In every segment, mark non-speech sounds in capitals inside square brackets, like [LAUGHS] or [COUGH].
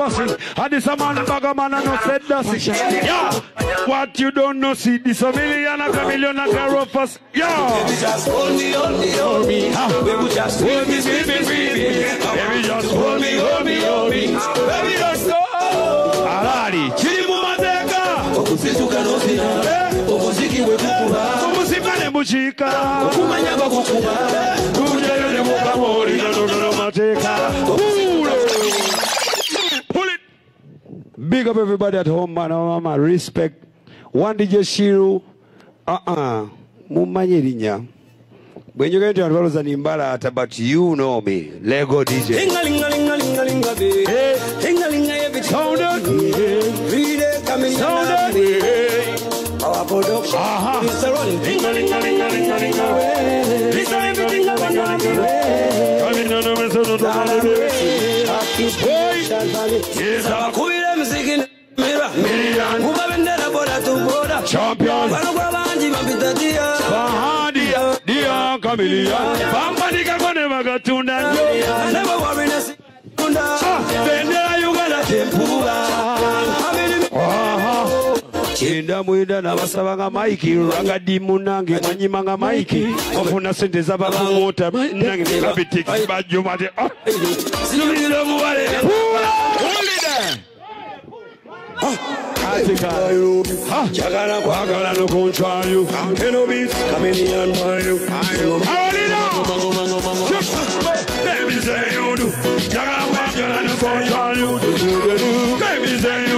And this a man bag a man and no said. Yeah. What you don't know see this a million a million a rough us. Yeah. Just hold me, hold me, hold me. Baby, just hold me, sweet me, sweet me. Baby, just hold me, hold me, hold me. Baby, just go. Alali. Chiri mu mateeka. Okusituka n'osira. Eh. Omuziki bwe gukuba. Omusika ne mukiika. Okumanya bakukuba. Tujeyo ne mukamawulira nonono mateeka. Pull it. Big up everybody at home, man. Oh, mama, respect. One DJ Shiru. Uh-uh. Mumanye erinnya. Bwe njogera nti abantu balowooza nimbalaata but you know me. Lego DJ. Linga-linga-linga-linga-linga, baby. Everything. Sound it. Read it, come in, Sound it. Our production. Aha. It's a mira kuba bendera boda tuboda Champion. bano gwa bangi bampita dia Bahadia, dia chameleon. Bambandikako ne bagatunda nnyo. never worry na sikunda Bendera Uganda tempuba Aha. Kyenda mwenda n'abasaba nga Mike lwagadi munange mwanyima nga Mike ofuna sente z'abakumota nange babitiki bajjuma te ah. sinulira omuwale Njagala kwagala n'okuncwayo eno beat kamenian mayo awulira Baby say you do Njagala kwagala n'okuncwayo Baby say you do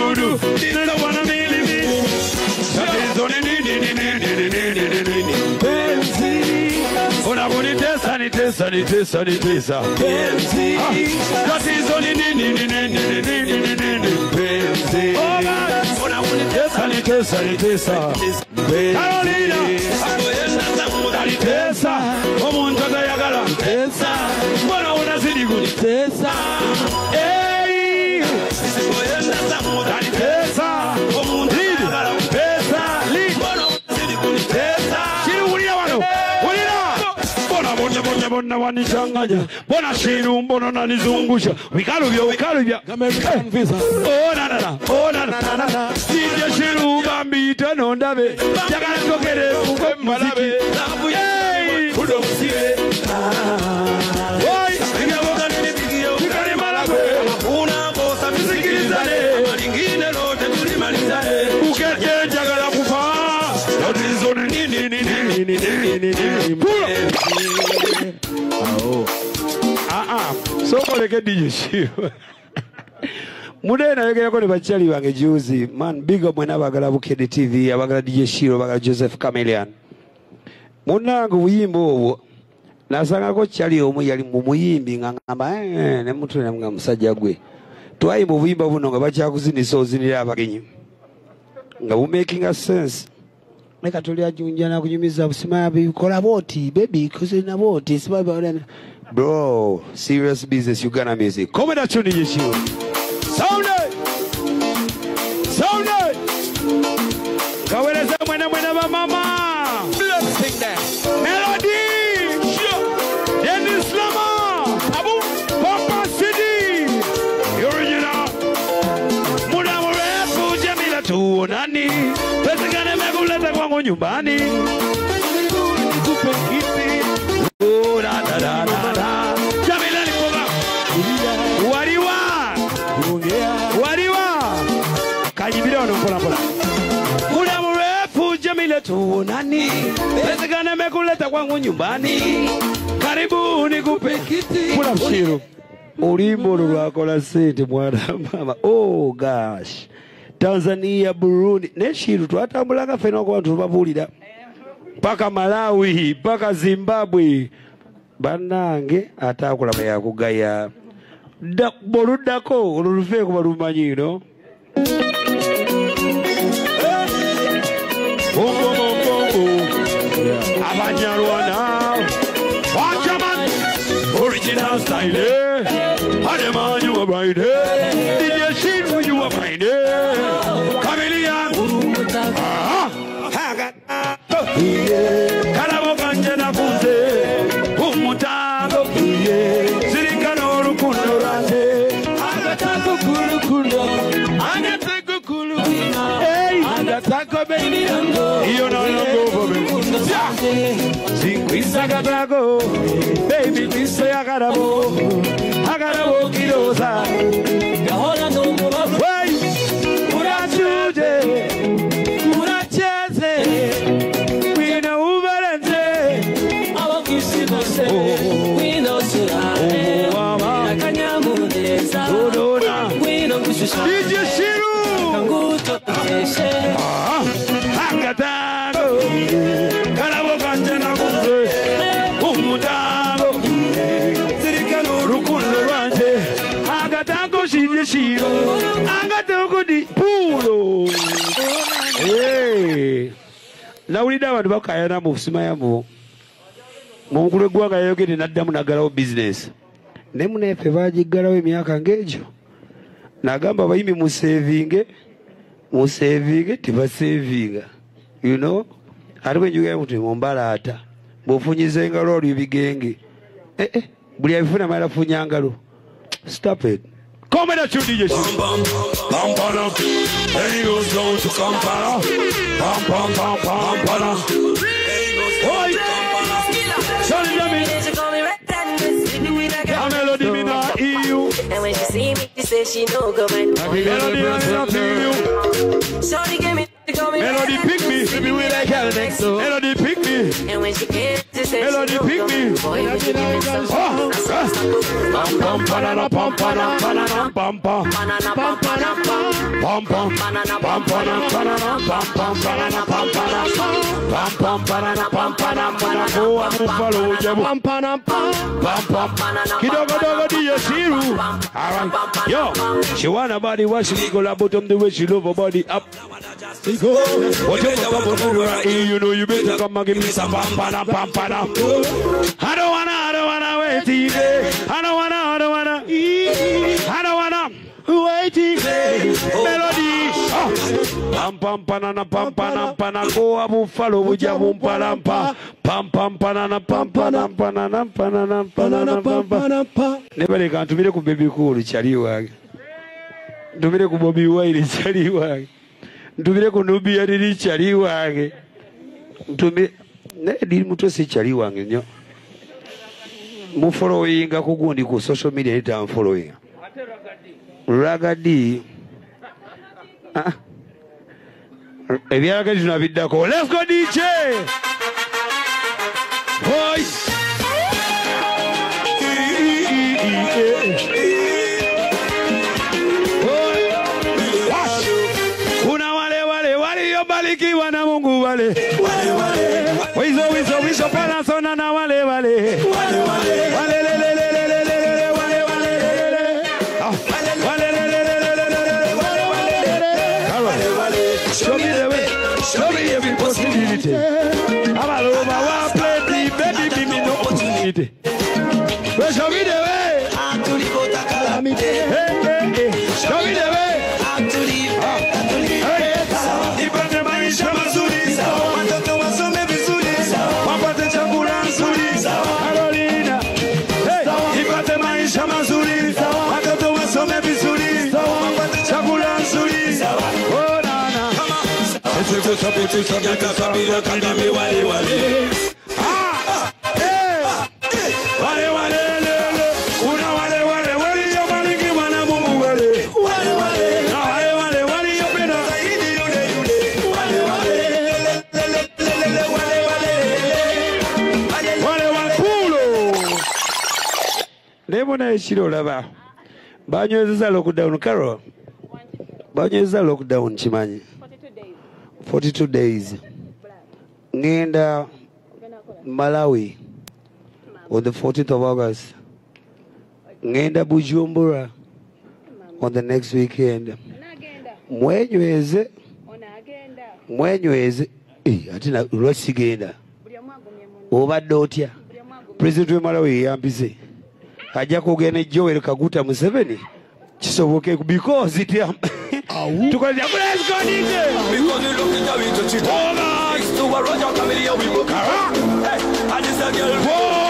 Unakunitesa nitesa nitesa nitesa penzi Tatizo ni nini nini nini nini nini Penzi Unakunitesa nitesa nitesa Carolina. Nitesa Omuntu atayagala Mbona unazidi kunitesa bonna wanichanganya? Mbona shiru mbona nanizungusha na na Sije shiru bambite nondabe Jagala tokere mukwe muziki ah. So koleke DJ Shiru. Mude nayogerako ne bakyali bange juzi. Man big up mwena abagala Bukede TV abagala DJ Shiro abagala Joseph Chameleon. Munange obuyimba obwo nasangako kyali omu yali mu muyimbi nga ngamba "Eh," ne mutule nga musajja gwe. Twayimba obuyimba buno nga bakyakuzinisa ozinira abagenyi. Nga bumakinga sense. Leka tuli ajunja nakunyumiza busimaya bikola boti bebi kozina boti sibabaona bro serious business uganda music komeda tuni yeshiwo sound it! Sound it! Kawereza mwena mwena bamama melody! Dennis Lama. Abu Papa City original. Muda mrefu Jamila tuonani. Pezekane mekuleta kwangu nyumbani. Kupe kiti Oh, da, da, da, da, tuonani Pezekane mekuleta kwangu nyumbani. Karibu nikupe kiti pula mshiru. Ulimbo lwakola sente mwana mama. Oh gosh. Tanzania burundi. Neshiru twatambulanga fena okuba tubabuulira. Paka malawi paka zimbabwe. Bannange ate akulama yakugaya. Dda- bw'oluddako olwo lufeeko balumanyi no bongo Io non lo govo Zinkwisa katago Baby kisa ya karabo Akarabo kilosa Gahola no mulafu Wey Ura chuje nawulidde abantu bakayana mu busimayamu munkulu eggwanga yayogedde naddamu naggalawo bizinesi naye muneefe bagiggalawo emyaka ng'egyo. Nagamba abayimbi museevinge museevinge tebaseevinga you know? Ate bwe njugayo kuti mumbalaata bw'ofunyiza engalo olyo bigenge eh, eh, buli abifuna mala funya ngalo. Stop it Comment as-tu dit Jésus Bam bam bam And he goes down to Kampala Bam bam bam bam bam Oi Salut Jamie La mélodie mina EU And when she see me she say she no go man Melody mina EU Shorty give me Melody pick me. She be with that girl Melody pick me. And when she came Melody, pick me. You. She wanna body what she go la bottom the way she love her body up. What you to do? You know you better come and give me some pam pam pam pam. I don't wanna I don't wanna wait I don't wanna I don't wanna. I don't wanna wait melody. Oh. pam pam panana pam panam pana go naye mutwe sikyali wange nnyo mufolowinga kugundi ku social media eri tanfolowinga ragadi. Ah. Ebyalagadi tunabiddako lets go dj voice. Kuna wale wale waliyombarikiwa na Mungu wale. qué? Kaka Kabila Kadami ah, ah, eh, wale wale lebo olaba banywezeza lockdown karo banywezeza lockdown kimanyi 42 days ngenda malawi on the 14th of august ngenda bujumbura on the next weekend Nagenda. mwenyweze Ono agenda. mwenyweze ate na- lwasigenda Buli omu agumye munne. obadde otya agumye. pulezidenti w'emalawi yeyambise ajja kugenda joel kaguta museveni kisoboke because [LAUGHS] Because you look in your way to cheat. Oh God. To a royal family we. Hey, I just a girl.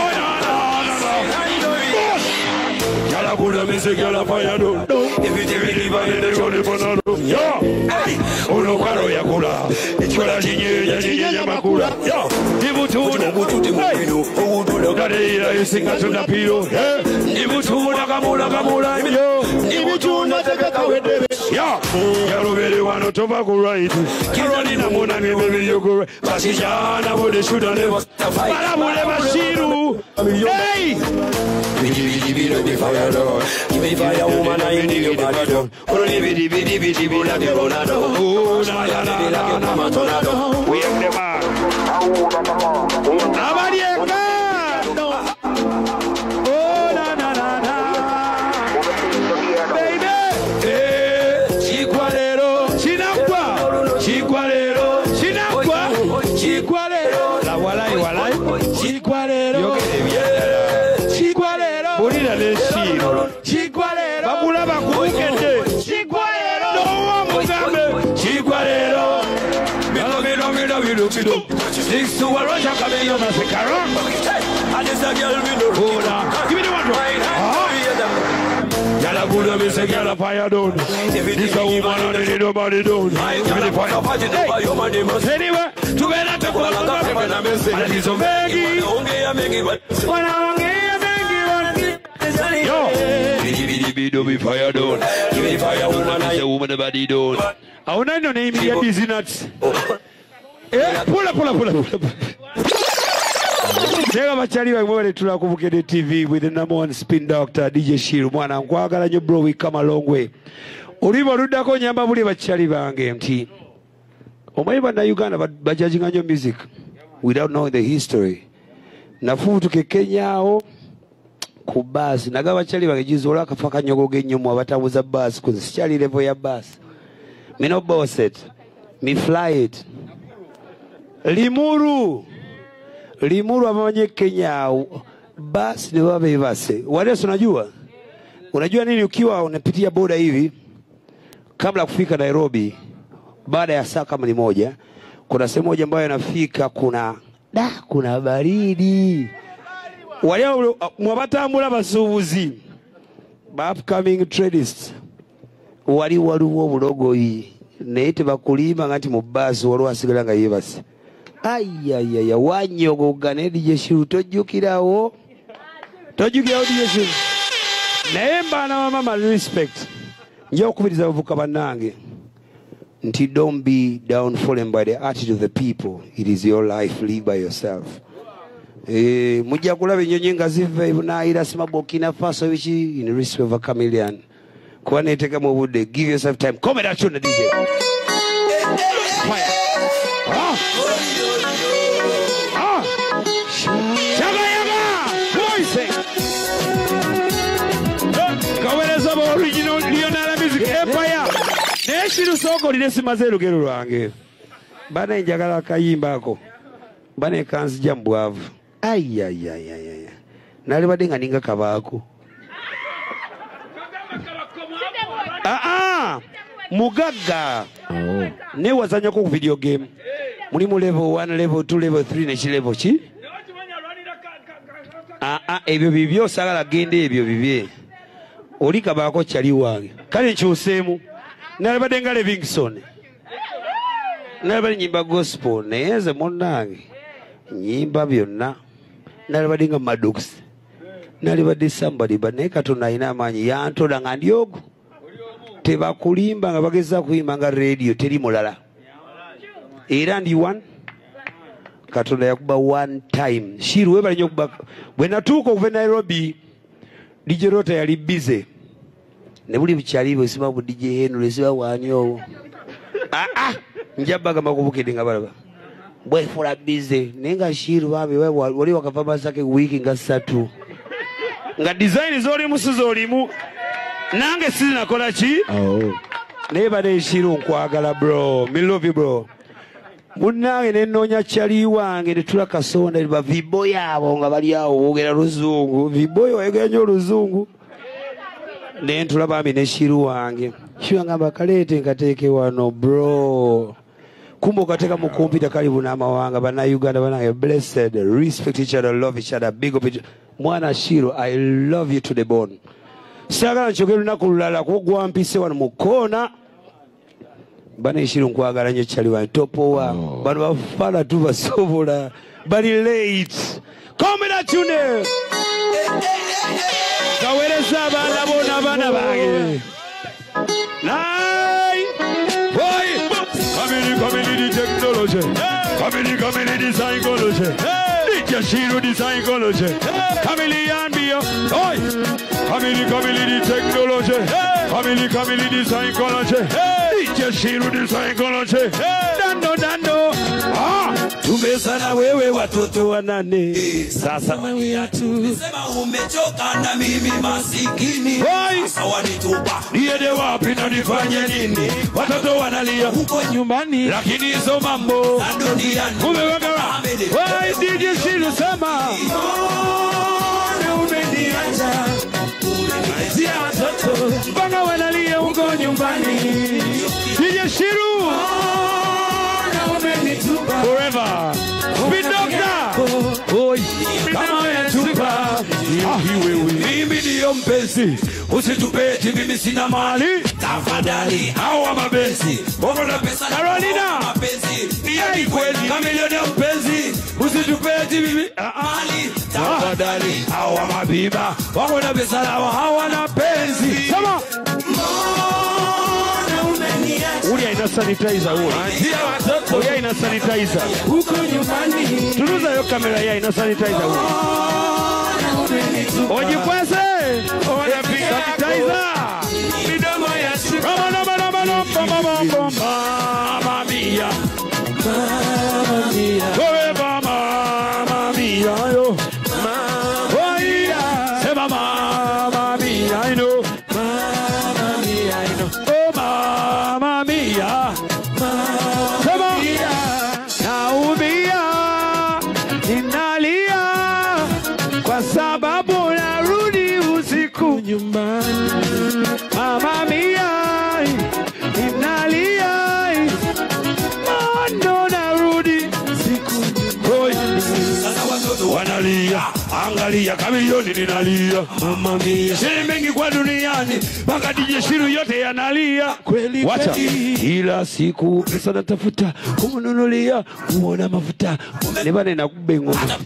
Oh, no, no, no, no. I know it. Gyal Yalakuda misekela fire don. Everything live in the jolly bonado. Yeah. Hey. Uno karo yakula. Ichwala jinye jinye makula. Yeah. Ibutuna Hey. Gadeira isinga tuna piro. Yeah. Ibutuna kamula kamula. Yo. Ibutuna teka wedebe. Yeah. Yarubere wano toba ku right. Carolina mona you go right. Basijana bo de shoot never. Para bule bashiru. Hey. Bidi bidi bidi fire Give me fire woman I need your body door. Only bidi bidi bidi bidi like a tornado. Oh na na na na na tornado. We have the man. Abarieka. Know. Hold on. Give me the one. Say fire down. This a woman and nobody down. Give me the fire. Anyway, together to and it's a be fire down. Give me fire woman and the woman body down. Auna ino name ya busy nuts. Eh, pula pula pula pula. Nega bachali bamwe baletula ku Bukedde TV with the number one spin doctor DJ Shiru mwana nkwagala nnyo bro we come a long way. Oli boluddako nyamba buli bachali bange nti omanyi bannayuganda ba- bajajinga nnyo music without knowing the history. Nafubutuka Kenyaawo ku baasi naga bachali bange jizo olwakafa kanyogoga ennyo mu abatambuza baasi kuze sikyali level ya baasi. Mino boset, mi fly it. Limuru. Limuru amanye Kenya basi ni wabe basi. Wales unajua? Unajua nini ukiwa unapitia boda hivi kabla kufika Nairobi baada ya saa kama ni moja kuna sehemu moja ambayo inafika kuna da kuna baridi. Wale mwabatambula basuubuzi ba upcoming traders wali waliwo obulogoyi naye tebakulimba nga nti mu baasi waliwo asigala nga yeebase ayayaya wanyogoga naye dj shiru tojjukirawo tojjukirawo dj shiru naye mbaana bamama respect. Nja okubiriza abavuka bannange. Nti don't be downfallen by the attitude of the people. It is your life live by yourself. Eh, mujja kulaba ennyonyi nga ziva ebunaayira sima burkina faso biki in risk of a chameleon. Kuba neteekamu obudde give yourself time. Komera kyonna dj Fire. Ah. Naye olina esimaze erugero lwange. Bana njagala akayimba ako bana ekanzija mu bwavu ayayayaya nalibadde nga ninga kabaako. Aa mugagga. Naye wazanyako ku video game. Mulimu level 1 level 2 level 3 nekilevel ki aa ebyo bibyo osagala genda ebyo bibye. Oli kabaako kyali wange. Kale nkyuseemu nalabadde nga livingstone nalabadde nyimba gospel naye nze munnange nyimba byonna. Nalabadde nga madux nalibadde somebody but naye katonda alina amaanyi yantola nga ndi ogwo tebakulimba nga bageza kuyimba nga radio teri mulala. Era ndi one. Katonda yakuba one time. Shiru webale nyo okuba bwe natuuka okuva e nairobi dj rota yali bize ne buli bukyali bwesiba bu dj henry esiba wani owo? Aa nja bagamba kubukedde nga balaba bwefula bize naye nga shiru bambi wali wakava masake wiiki nga ssatu. Nga design zolimu si zolimu. Nange sizinakola ki? Naye bade shiru nkwagala bro. You bro. Munnange nenoonya kyali wange netula kasonda ba viboyo abo nga bali awo boogera luzungu. Viboyo wayogera nyo oluzungu nentula ami ne shiru wange. Shiru wange amba kaleete nkateeke wano bro. Kumbe okateeka mu kompyuta kali bunamawanga bannayuganda banange blessed. Respect each other love each other. Big up each mwana shiru i love you to the bone. Saagala nkyogera lunaku lulala kuba mpise wano mu koona baneishiru nkwagala nnyo kyali wano topowa. Bano bafaana tubasobola. Bali late komera tune kawereza abaana boona abaana bange Nai! Boy! Kamili, kamili, di technology. Kamili, kamili, di psychology. DJ Shiru, di psychology. Kamili, Yanbio. Oi! Kamili, kamili, di technology. Kamili, kamili, di psychology. DJ Shiru, di psychology. Dando, dando. Ah! Tumezana wewe watoto wanane. Sasa Sema umechoka na mimi masikini. Sasa wanitupa. Niende wapi na nifanye nini? Watoto wanalia huko nyumbani, lakini hizo mambo za duniani umewagawa. DJ Shilu sema usitupe mpenzi, usitupeti, mimi sina mali. Tafadhali hawa mapenzi wako na pesa. Carolina! Mapenzi ni kweli. Kamilioni ya mpenzi usitupe eti mimi. Ah, ah. Mali. Tafadhali hawa mabiba wako na pesa hawa hawana penzi. Sema. Uli aina sanitizer huo. Uli ina sanitizer. Huko nyumbani. Turuza hiyo kamera ya ina sanitizer huo. Ojikwese sanitizer kamilioni ninalia, mama mia, siri mengi kwa duniani, mpaka dijeshiru Shiru yote yanalia. Kweli kweli. kila siku pesa natafuta kumnunulia kuona mafuta. Nibane nakube ngoma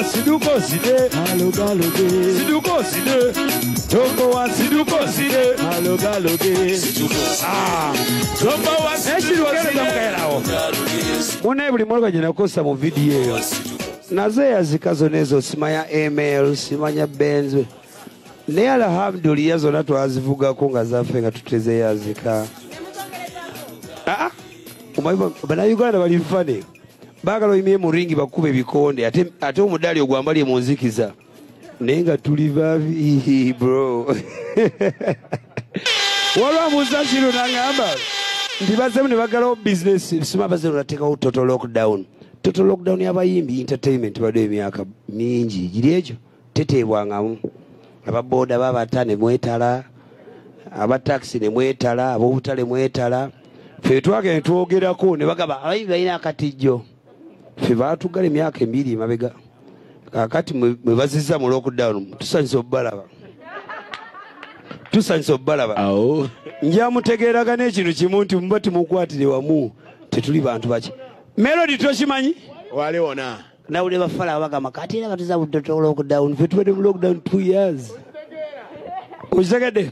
wa sidukoside malogaloge sidukoside tombo ah. wa sidukoside malogaloge tombo wa sidukosideekiwakerezamukaelao munaye buli muluka gyenakozesa mu vidiyo eyo nazo yazika zona ezo simanya email simanya benz naye alhamduliya zonna twazivugako nga zaffe nga tutezeyazika aa ah, ah. bannayuganda bali bifaneyo baagala oyimye mu ringi bakube ebikonde ate, omudaali ogwambalye mu nzikiza. Naye nga tuli babi bro. [LAUGHS] Waliwo muzakiro nangamba nti bazemu ne bagalawo bizinesi sima bazemu nateekawo total lockdown. Total lockdown y'abayimbi entertainment badde emyaka mingi. Giri ekyo teteebwangamu ababoda babata ne mwetala abatakisi ne mwetala ab'obutale mwetala. Ffe twagenda ne twogerako ne bagamba abayimbi balina akatijjo ffe baatugala emyaka emiri emabega. Kakati mwe bazizza mu lockdown tusanyusa obubalaba. Tusanyusa obubalaba. Awo. Njamutegeeragana ekintu kimu nti muba timukwatire wamu tetuli bantu baki. Melodi tokimanyi? Wali wona. Nawule bafala bagamba kati era batuza budoto lockdown? Ffe tubadde mu lockdown two years. Okitegedde?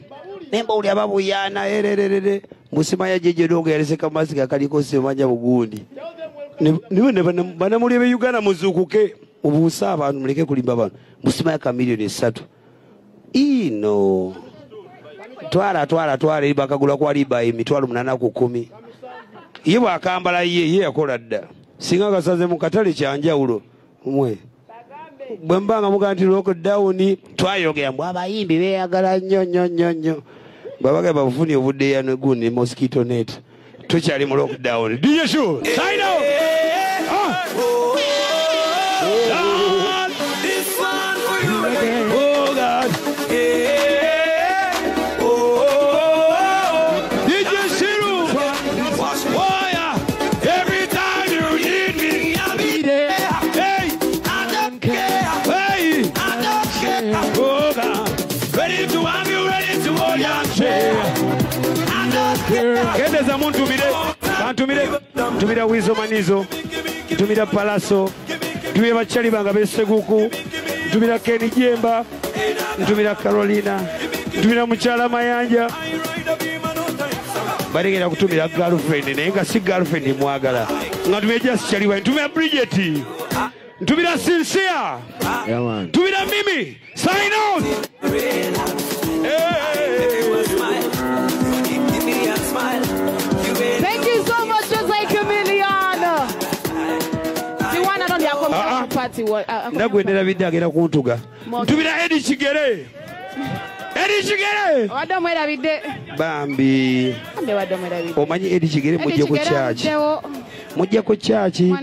Nembawuli ababuyana erererere. Musimanya jejedoga yaleseka masika kaliko semanya bugundi niwe banamuli be uganda muzukuke. Mubuuse abantu muleke kulimba abantu. Musimanya ka miliyoni esatu. Ino. Twala twala twala eri bakagula kwa liba emitwalo munana ku kumi. Ye bwakambala ye ye yakola dda. Singa gasaze mu katale kyanjawulo mwe. Bwe mbanga mugaa nti lockdown twayogera mbw abayimbi beeyagala nnyo nnyo nnyo nnyo. Bwabaga babufunye obuddeeyano gundi ne mosquito net tukyali mu lockdown. Dj show kantumire wizo manizo ntumira palaso ntumira bakyali banga beseguku ntumira keni jemba ntumira carolina ntumira mukyala mayanja balekera kutumira girlfriend naye nga si girlfriend mwagala nga ntumira jasikyaliwa ntumira bridget ntumira sincere ntumira mimi sign out Thank nagwe nerabidde agenda kuntuga. Ntubira edi kigere! Edi kigere! Obadde omwerabidde bambi. Omanyi edi kigere mujje ku kyaki mujja ku kyaki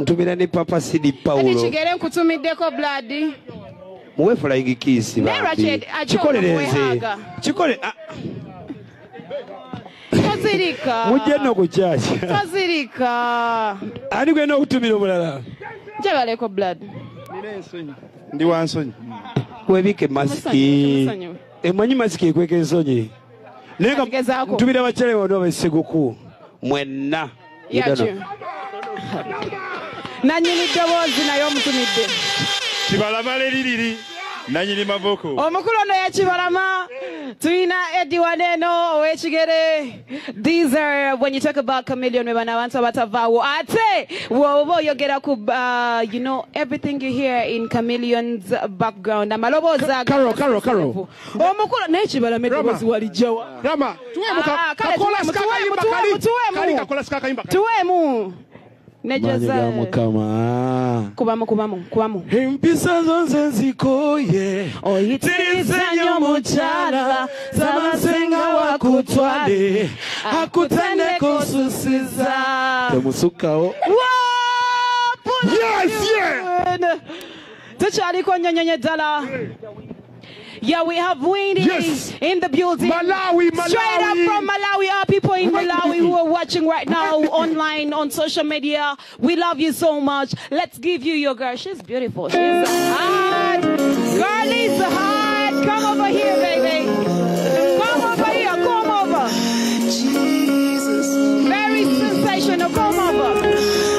ntumira ne papa sidi pawulo kigere nkutumiddeko bladi muwe flying kiss bambi. Kikolere nze. Kikole mujje nno ku kyaki tozirika ani gwena okutumira omulala? kyebaleko blood nina ensonyi ndi wansonyi webiika emasiki emanyi masiki. Ekweka ensonyi e, naye ntumira abakyala bano abaseguku mwenna. Nanyini ddoboozi naye omutumidde. Kibalabala eririri nanyini mavoko omukulu ono yakibalama tulina edi waneno ow'ekigere these are when you talk about chameleon we bano abantu abatavaawo ate bw'oba oyogera ku uh, you know everything you hear in chameleon's background amaloboozi ago- omukulu naye kibalama edoboozi walijjawa Rama, tuwemu nejazaamu eh, mukama. kubamu kubamu kubamu. Empisa zonze nzikooye oyitiriza nnyo mukyala sabasenga wakutwale akutandeka osusiza temusukkawo tekyaliko nnyonyonyo ddala Yeah, we have Winnie Yes. in the building. Malawi, Straight up from Malawi. Our people in Malawi who are watching right now online on social media. We love you so much. Let's give you your girl. She's beautiful. She's hot. Girlie's hot. Come over here, baby. Come over here. Come over. Jesus. Very sensational. Come over.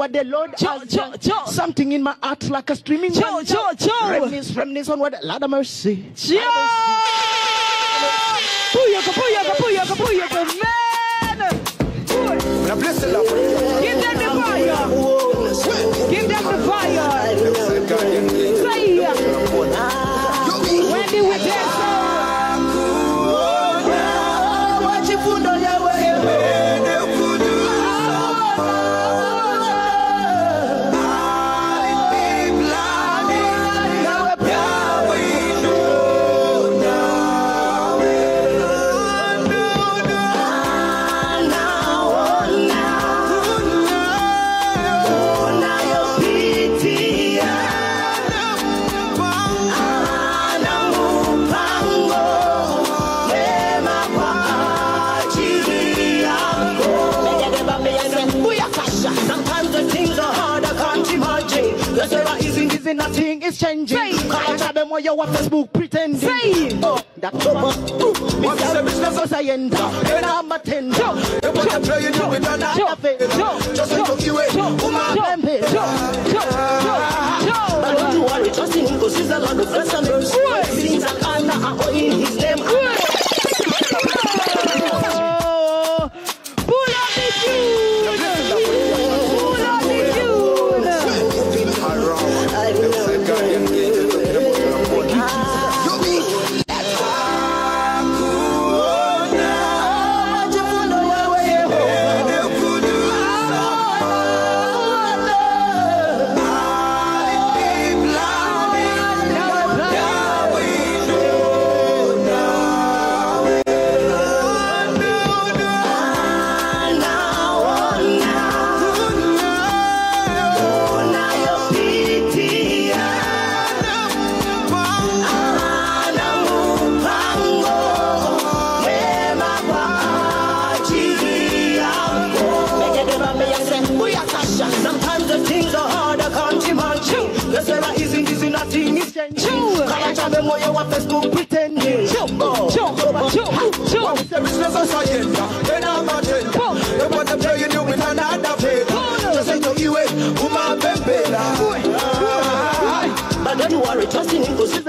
What the Lord has done. Something in my heart like a streaming. Joe, Joe, Joe. Reminisce, reminisce on what the Lord of mercy. Joe! Puyaka, puyaka, puyaka, puyaka, man! Give you want Facebook pretending. Say oh, that woman. The business? Because I end up and I'm a tender. They want to play you with another face. Just to give you a woman. Them here. But what you worry, just in because he's a lot of customers. Things that are not in his name.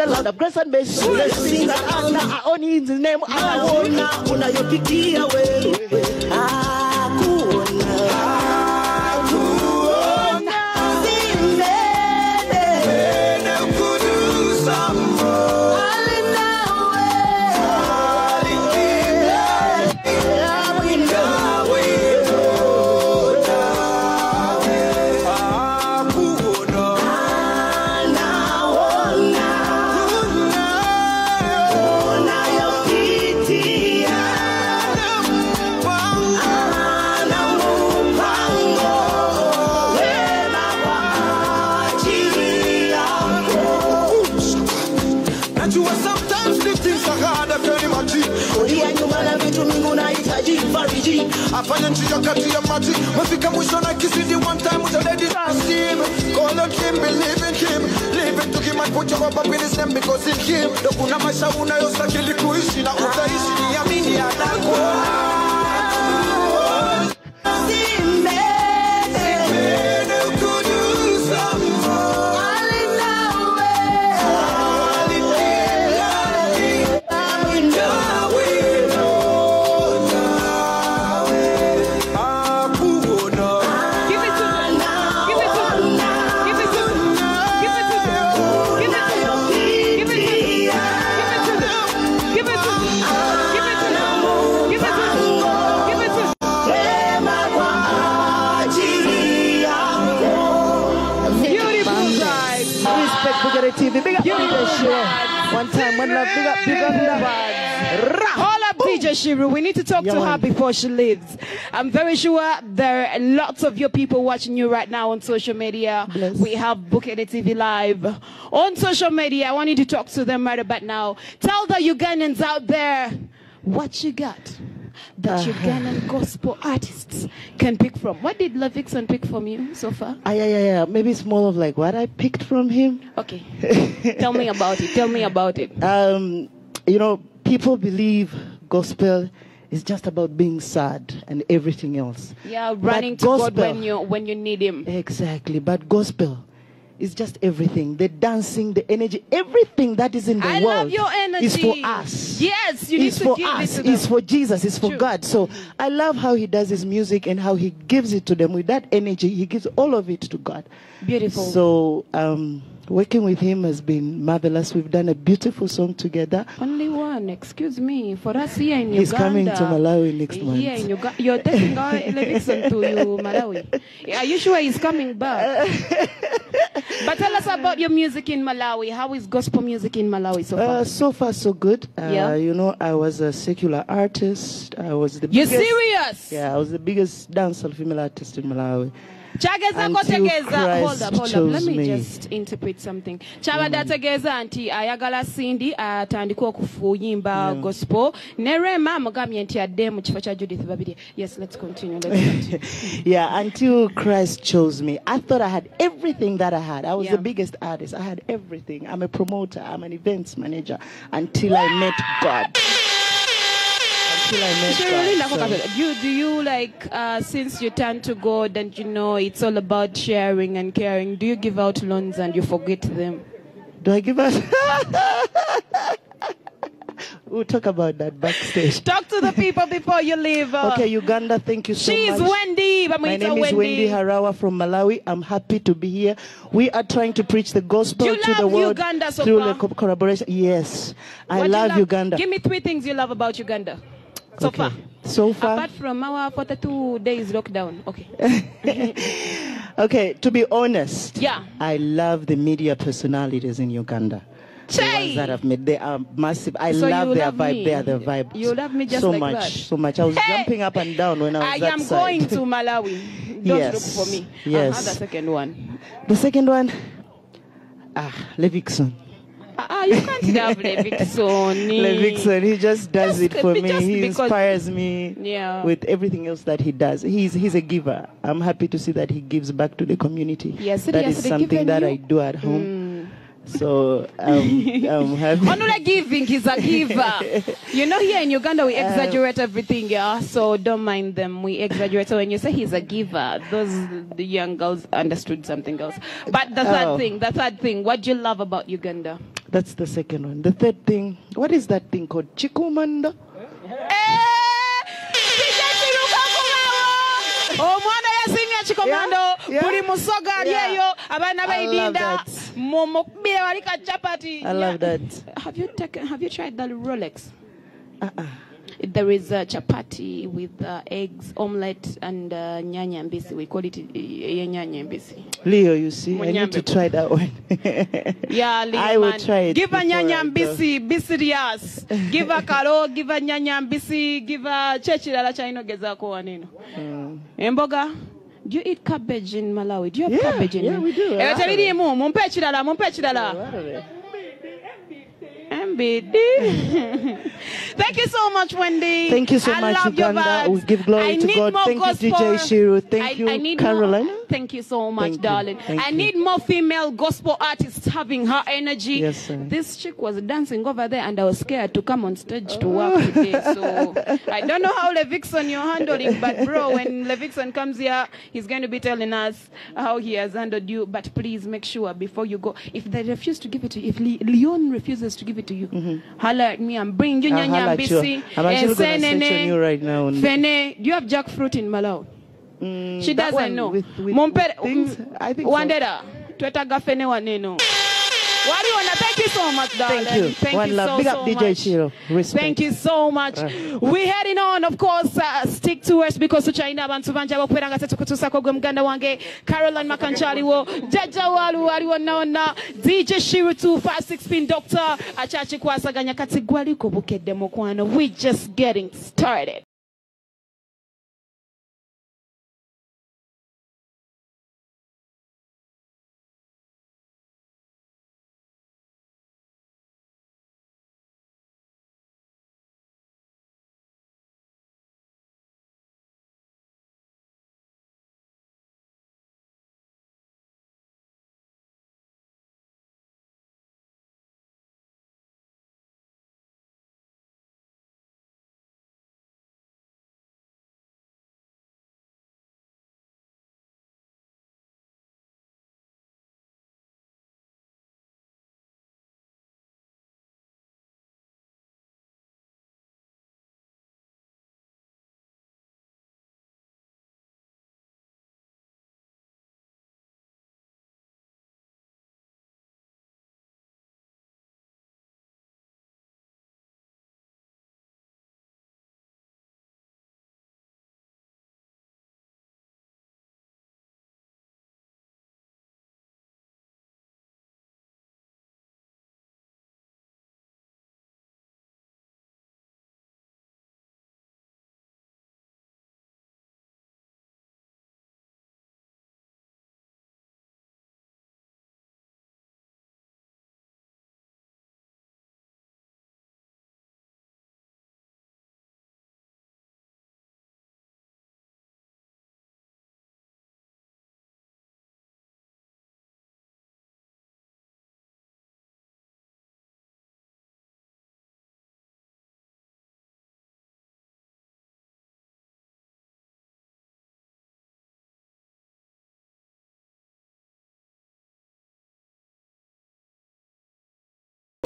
In him, because he's a lot of grace and mercy. Blessings and honor are only in his name. Anaona, unayopitia wewe. Akuona. Afanye njia kati ya maji mefika mwisho na kisidi one time utadedi asim call on him believe in him live into him and put your hope up in his name because in him. Ndo kuna maisha unayostahili kuishi na utaishi niamini atakuwa Hold up, DJ Shiru. We need to talk Yeah, to her before she leaves. I'm very sure there are lots of your people watching you right now on social media. Bless. We have Bukedde TV Live on social media. I want you to talk to them right about now. Tell the Ugandans out there what you got that Uh-huh. Ugandan gospel artists can pick from. What did Levixon pick from you so far? Ah, yeah, yeah, yeah. Maybe it's more of like what I picked from him. Okay. Tell me about it. Tell me about it. [LAUGHS] Um, you know, people believe gospel is just about being sad and everything else. Yeah, But running to God when you when you need him. Exactly. But gospel is just everything. The dancing, the energy, everything that is in the I world love your energy. is for us. Yes, you need It's to for give us. it to them. It's for Jesus. It's for True. God. So I love how he does his music and how he gives it to them with that energy. He gives all of it to God. Beautiful. So um, working with him has been marvelous. We've done a beautiful song together. Only one, excuse me. For us here in He's Uganda. He's coming to Malawi next Here month. in Uganda. You're taking our Levixon to you, Malawi. Are you sure he's coming back? [LAUGHS] but tell us about your music in Malawi. How is gospel music in Malawi so far? Uh, so far, so good. Uh, Yeah. You know, I was a secular artist. I was the You're biggest, serious? Yeah, I was the biggest dancehall female artist in Malawi. Until kotegeza hold up hold up Christ let me me. just interpret something kyabadde ategeeza nti ayagala sindi atandike okufuyimba gospel ne rema amugambye nti adde mu kifo kya judith babiri yes let's continue let's continue [LAUGHS] yeah, until Christ chose me. I thought I had everything that I had. I was Yeah. the biggest artist. I had everything. I'm a promoter. I'm an events manager. Until I met God. I met Shirley, God. So- do you, do you like uh, since you turn to God and you know it's all about sharing and caring do you give out loans and you forget them do I give us? [LAUGHS] we'll talk about that backstage. [LAUGHS] talk to the people before you leave uh, Okay, Uganda, thank you so much. she's much. Wendy My name is Wendy Harawa from Malawi. I'm happy to be here. We are trying to preach the gospel You to the world Uganda so through the co- collaboration. Yes, I What do love, Uganda. Give me three things you love about Uganda so Okay. far. So far, Apart from our 42 days lockdown. Okay. [LAUGHS] okay. To be honest, Yeah. I love the media personalities in Uganda. Chai! that I've met, they are massive. I So love their love vibe. me. They are the vibe. You love me just so like much, that. so much. I was Hey! jumping up and down when I was I am side. going to [LAUGHS] Malawi. Don't Yes. look for me. Yes. Uh-huh, the second one. The second one, ah, Levixon. Ah, ah, you can't [LAUGHS] have Levixon. Levixon, he just does Just it for me. He inspires me Yeah. with everything else that he does. He's he's a giver. I'm happy to see that he gives back to the community. Yes, that yes, is something that you- I do at home. So um, [LAUGHS] I'm happy. Only giving is a giver. [LAUGHS] you know, here in Uganda, we exaggerate everything, yeah? So don't mind them. We exaggerate. So when you say he's a giver, those the young girls understood something else. But the third Oh. thing, the third thing, what do you love about Uganda? That's the second one. The third thing, what is that thing called? Chikumanda? Eh, omwana oh, yasinga kikomando Yeah, yeah. buli musoga ali abaana I love that. wali ka I love that. have you taken have you tried the rolex Uh-uh. There is a chapati with uh, eggs omelette and uh, nyanya mbisi we call it uh, nyanya mbisi Leo, you see, I need to try that one. [LAUGHS] Yeah, Leo, I will man. try it. Give a before nyanya I go. mbisi, be. Give a kalo, give a nyanya mbisi, give a chechirala chainogezaako wanino. Emboga. Do you eat cabbage in Malawi? Do you have Yeah, cabbage in yeah, we do. Eyo tebiriimu, mumpe ekirala, mumpe ekirala. What are? MBD. Thank you so much, Wendy. Thank you so I much, love Uganda. We give glory I to God. Thank you. DJ Shiru. Thank I, you, Carolina. More, thank you so much, Thank darling. I need more female gospel artists having her energy. Yes, sir. This chick was dancing over there, and I was scared to come on stage to work today. [LAUGHS] So I don't know how Levixon you're handling, but bro, when Levixon comes here, he's going to be telling us how he has handled you. But please make sure before you go, if they refuse to give it to you, if Le- Leon refuses to give it to you, mm-hmm. holla at me. I'm bringing you nyanya holla at you. mbisi, I'm actually gonna eh, search on you right now Fene, do you have jackfruit in Malawi? Mm, She doesn't know. With, with, Mumpe, with things, I think so. Wandera, twetaga fene waneno. Waliona, thank you so much, darling. Thank you. Thank One you love. so, Big so up DJ much. Shiro. Respect. Thank you so much. We're heading on, of course, uh, stick to us because tuchaina abantu banja bakwera nga tetukutusako gwe muganda wange Caroline Makanchali wo Jaja walu waliwo naona DJ Shiru 256 pin doctor achachi kwasaganya kati gwaliko bukedde mukwano. We just getting started.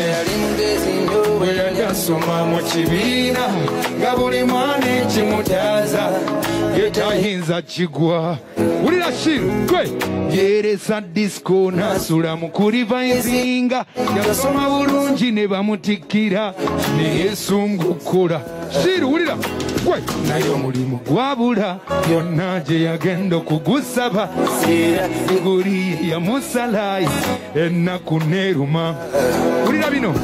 Yali mugezi nnyo bwe yajasoma mu kibiina nga buli mwana ekimutaaza yetayinza kigwa. Wulira shiru gwe! Yeresa disco nasula mu kurivayizinga yasoma bulungi ne bamutikkira ne yesungukkula shiru wulira gwe naye omulimu. Gwabula yonna gye yagenda okugusaba nguli yamusalayi ennaku neeruma. Wulira bino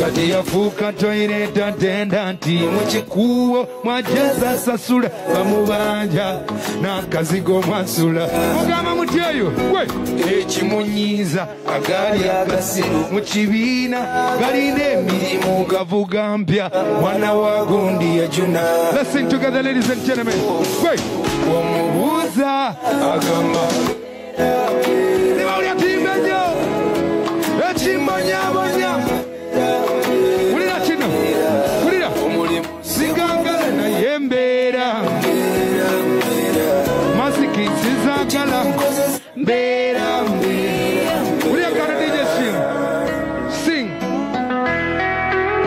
kati yafuuka toyireta tenda nti mukikuuwo mwajeza sasula bamubanja n'akazigo mwasula mugamba muti eyo gwe ekimunyiiza agali agasiru mu kibiina galina emirimu gavuga mpya. Mwana wa yajuna Listen together ladies and gentlemen. Gwe omubuuza agamba Verão. Will you got DJ sing? Sing.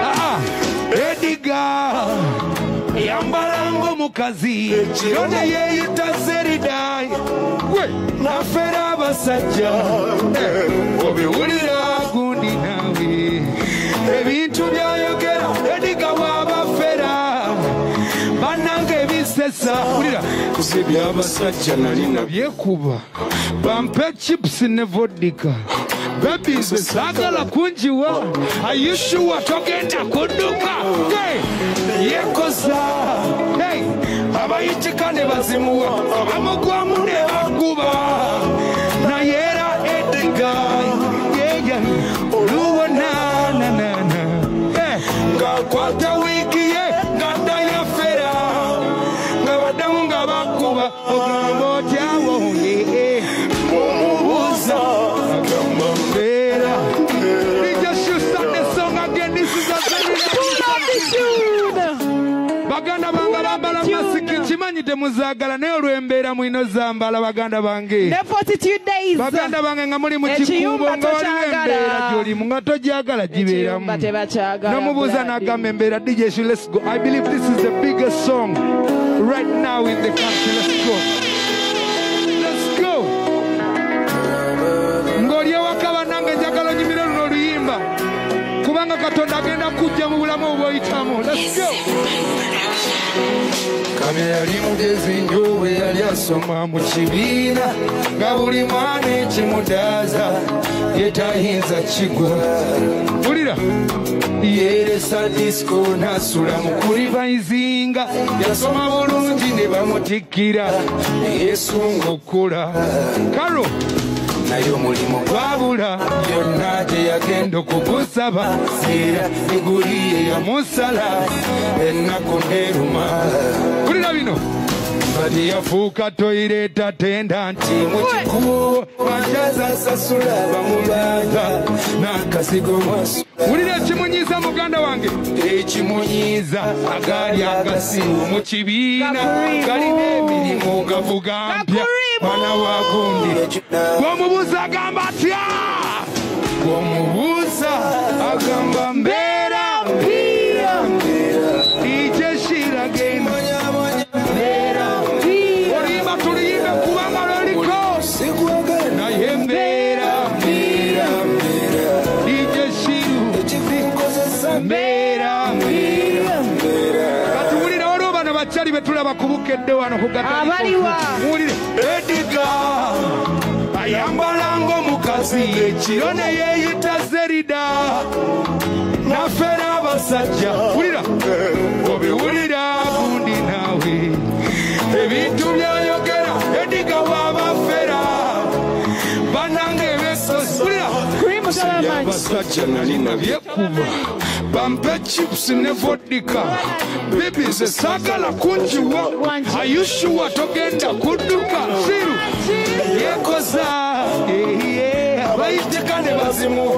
Ah, Ediga. Yambalango mukazi. Yone yeyita seridai. Nafera abasajja. Obiwulira gundi nawe. Ebintu byayogera. Ediga wa ebisesa wulira byabasajja nali nabyekuba bampe chips ne vodika bebize saagala kunjiwa. Ayishuwa togenda kudduka Hey, yekosa Hey, abayitika ne bazimuwa. Abamugwamu ne baguba muzaagala naye olw'embeera mwino zambala baganda bange. The 42 days. baganda bange nga muli mu kikuubo nga waliwo embeera gy'olimu nga togyagala gibeeramu. Nomubuuza n'agamba embeera dj Shu, let's go. I believe this is the biggest song right now in the country. Let's go. Let's go. Ng'oli ewaka bannange njagala onyumire luno oluyimba. Kubanga katonda agenda kujja mu bulamu obwoyitamu. Let's go kamya yali mugezi nnyo bwe yali asoma mu kibiina. Nga buli mwana ekimudaaza yetayinza kigwa. Wulira yeresa disco nasula mu kulivaizinga yasoma bulungi ne bamutikkira yesunga okula kalo naye omulimu gwabula byonna gye yagenda okugusaba era eguliye yamusala ennaku neruma kulira bino. Bati yafuuka toyireeta tenda nti mu kikubo banjaza sasula bamulanga n'akasigo mwasu. Wulira ekimunyiiza muganda wange? Ekimunyiiza agaali agasimu mu kibiina galina emirimu gavuga mpya mwana wa gundi gwomubuuza agamba atya gwomubuuza agamba mbeera bakyali betulaba kubukedde wano kugatmuwulire ediga ayambala ng'omukazi ekiro ne yeeyita zerida nafera abasajja wulira. Obiwulira gundi naawe. Ebintu byayogera ediga waabafera banange besosi wulira. Abasajja nali nabyekuba bampe chips ne vodika bibize saagala kunjiwa. Ayushuwa togenda kudduka siru yekoza. Eh, eh. Ehe, abayiteka ne bazimu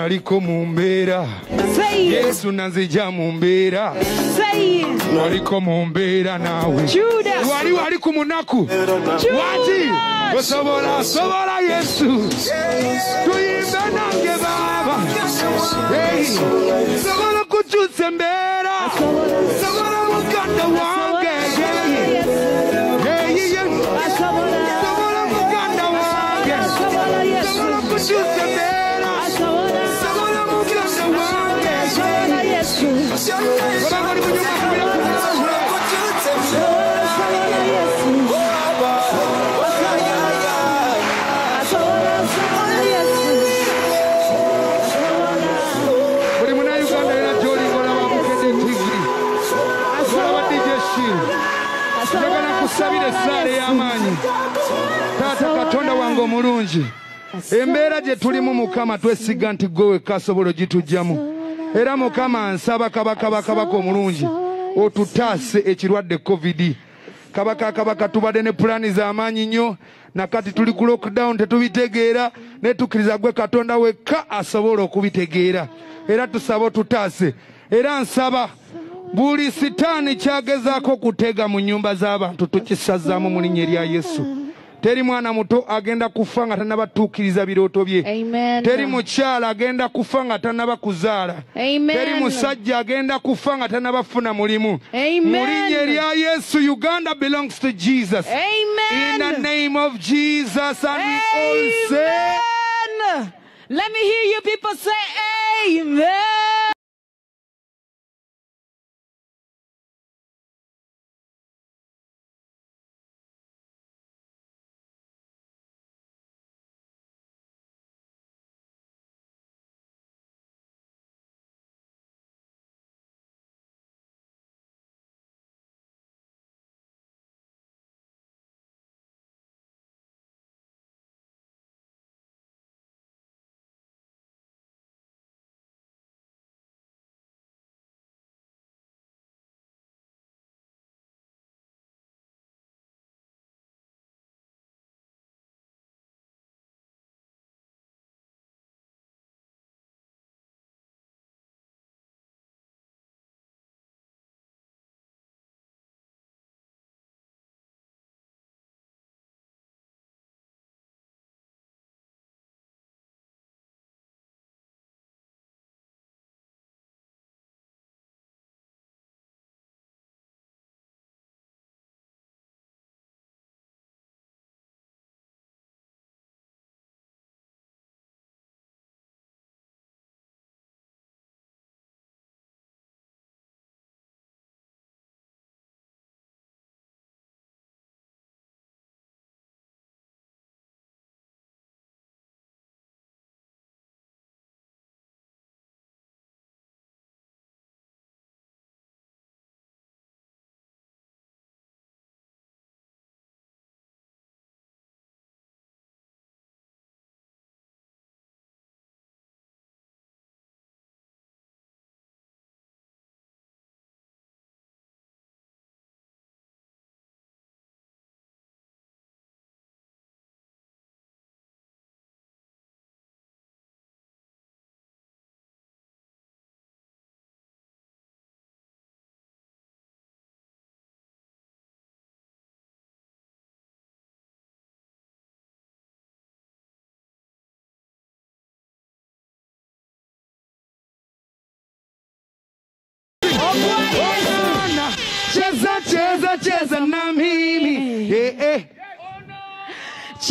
naliko mu mbeera Say it. yesu nanzija mu mbeera waliko mu mbeera naawe wali wali ku munaku waki osobola sobola yesu. Tuyimbe nange baaba sobola kukyusa embeera sobola wange. Hey, yeah. sobola muganda wange. Sobola kukyusa embeera shiru njagala kusabira essaala ey'amaanyi taata katonda wange omulungi. Embeera gye tulimu mukama twesiga nti gwe wekka asobola ogitugjamu era mukama nsaba kabaka bakabaka omulungi otutaase ekirwadde covid. Kabaka kabaka tubadde ne pulaani z'amaanyi nnyo. Nakati tuli ku lockdown tetubitegeera. Ne tukkiriza gwe katonda wekka asobola okubitegeera. Era tusaba otutaase era nsaba buli sitaani kyagezaako okutega mu nnyumba z'abantu tukisazzaamu mu linnya erya yesu teri mwana muto agenda kufa nga tannabatuukiriza birooto bye Amen. teri mukyala agenda kufa nga tannaba kuzaala Amen. teri musajja agenda kufa nga tannabafuna mulimu Amen. mu linnya erya yesu uganda belongs to jesus Amen. in the name of jesus and we all say Amen. Let me hear you people say amen.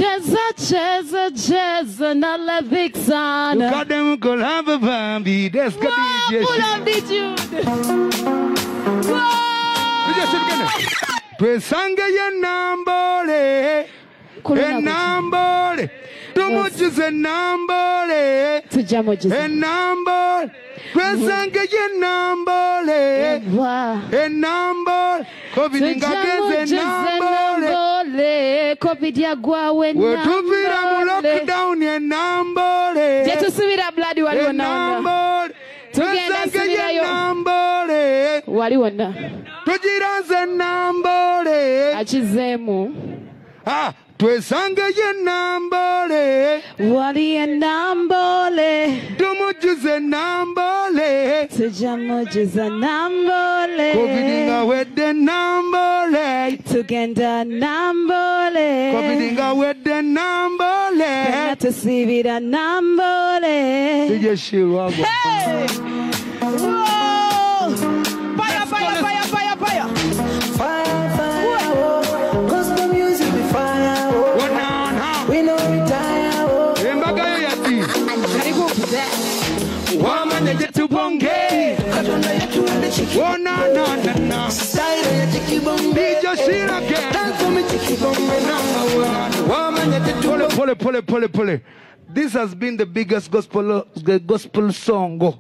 Cheza cheza cheza na vixen Ukademu lava bambi. Let's go Wow, DJ pull Shiru. up the tune. Wow. DJ gene. Twesange ye nambole. Enambole. tumujuze enamboole enamboole twesengeyo enamboole enamboole covid ngagenze enamboole covid yagwawo wetuviira mu lockdown enamboole gyetusibira bladi waliwo enamboole tugenda nsibirayo. wali wonna tugira nze enamboole akizeemu. Ah, twesange ye nambole. wali enambole Tumujuze nambole. tujamujiza nambole Covid nga wedde nambole. tugenda nambole Covid nga wedde nambole. Tena tusibira nambole DJ Shiru wagwa. Hey! Whoa! Fire, fire, fire, fire, fire. Fire, fire, tetu oh, Pole, pole, pole, pole, pole. This has been the biggest gospel, the gospel song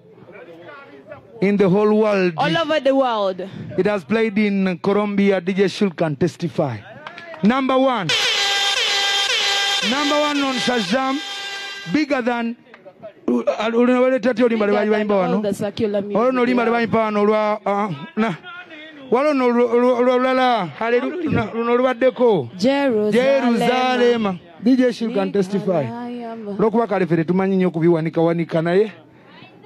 in the whole world. All over the world. It has played in Colombia. DJ Shiru can testify. Number one. Number one on Shazam. Bigger than. Ti olimba lwe bayimba wano the secular music. olwo nolimba lwe bayimba wano olwa na waliwo olwalala luno. Jerusalem. DJ can testify. Olwokuba kale ffe tetumanyi nnyo kubiwanikawanika naye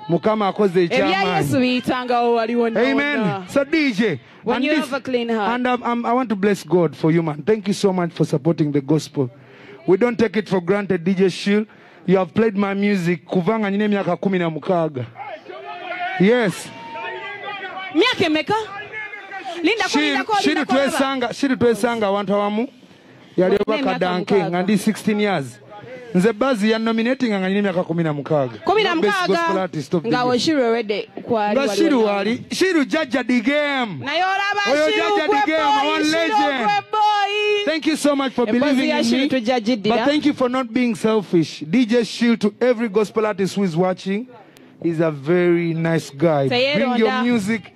Mukama akoze ebya yesu ekyamaanyi. biyitangawo waliwo Amen. So DJ, When and you this- have a clean heart. and um, um, I want to bless God for you, man. Thank you so much for supporting the gospel. We don't take it for granted, DJ Shiru. you have played my music kubanga nyina emyaka kumi na mukaaga yes. Myaka emeka? Shiri twesanga awantu awamu yali obaka danke nga ndi 16 years. Nze bazi yanominatinga nga nyina emyaka kumi na mukaaga. Nga shiri wali shiri jajja digame oyo jajja digame one legend. Thank you so much for believing in me. But thank you for not being selfish. DJ Shiru to every gospel artist who is watching is a very nice guy. Bring your music.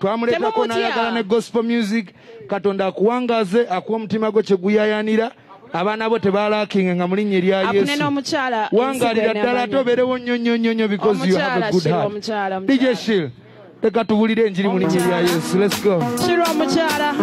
twamuleetako n'ayagala ne gospel music katonda akuwangaze akuwa omutima gwe kye guyayanira abaana bo tebalaakinga nga mu linnya erya afune yesu n'omukyala wangalira ensigo ddala enamanya. tobeerewo nnyo nnyo nnyo nnyo because you have a good heart. DJ Shiru leka tubulire enjiri mu linnya erya yesu let's go Shiru omukyala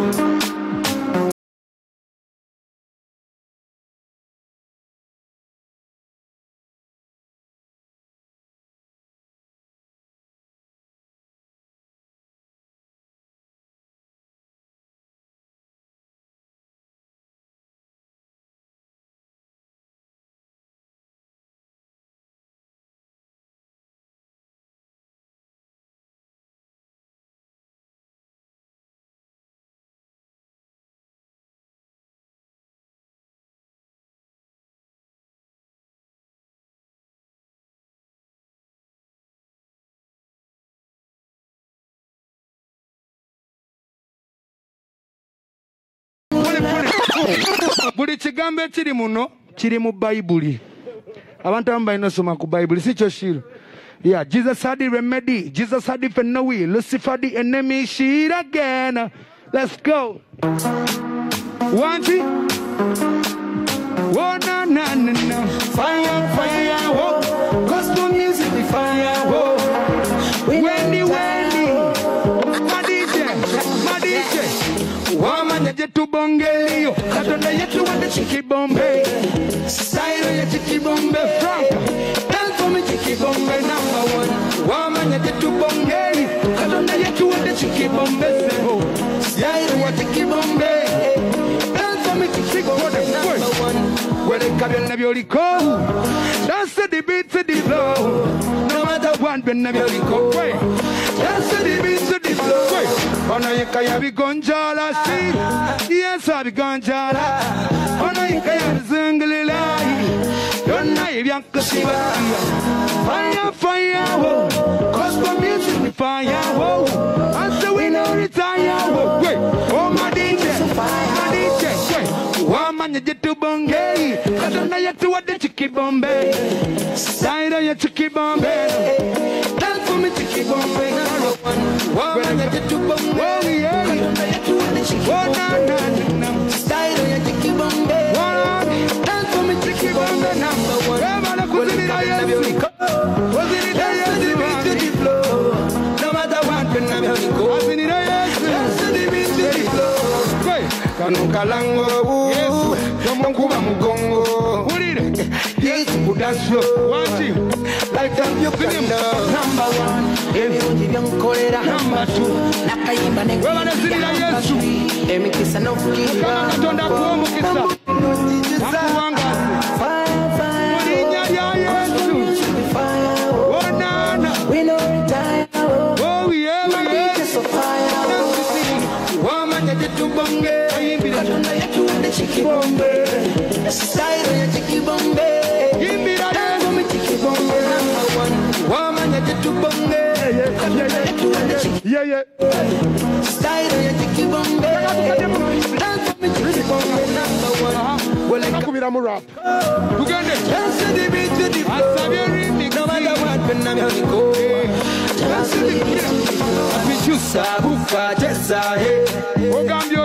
buli kigambo ekiri muno kiri mu bayibuli abantu abamu balina osoma ku bayibuli si kyo Yeah, Jesus had the remedy. Jesus had the fenowi. Lucifer the enemy. She again. Let's go. Two. Oh, na, na, na, na. Fire, fire, oh. Jetu bongelio. Katonda yetu wende chiki bombe. Style ya chiki bombe. Frank. Tell for me chiki bombe number one. Wamanya jetu bongeli. Katonda yetu wende chiki bombe. Sebo. Style ya chiki one. Wele kabya na byoliko. Dance the beat to the flow. No matter what byonna byabiko gwe yesu dibintu diblo gwe ono yekka yabigonjala si yesu abigonjala ono yekka yabizingilila byonna ebyakusiba fire fire wo gospel music fire I say we no retire oh my DJ gwe wamanya jetubonge katonda yatuwadde chikibombe Saira ya chikibombe me chikibombe Wamanya jetubonge Oh yeah Oh na na na na Saira ya chikibombe me chikibombe number one. Webala kuzilira yesu. Kuzilira yesu. No matter what penna byoniko Kuzilira yesu. Yesu dibindi diblo Kano kalango. Yesu Yomunkuba mugongo Ulire Yesu kudasyo Wati Like I'm your Number one ebirungi two nakayimba Webanezirira Yesu emikisa n'okukiba Mukama Katonda akuwa omukisa nakubira mu rap Tugende the beat bufa cheza ogambye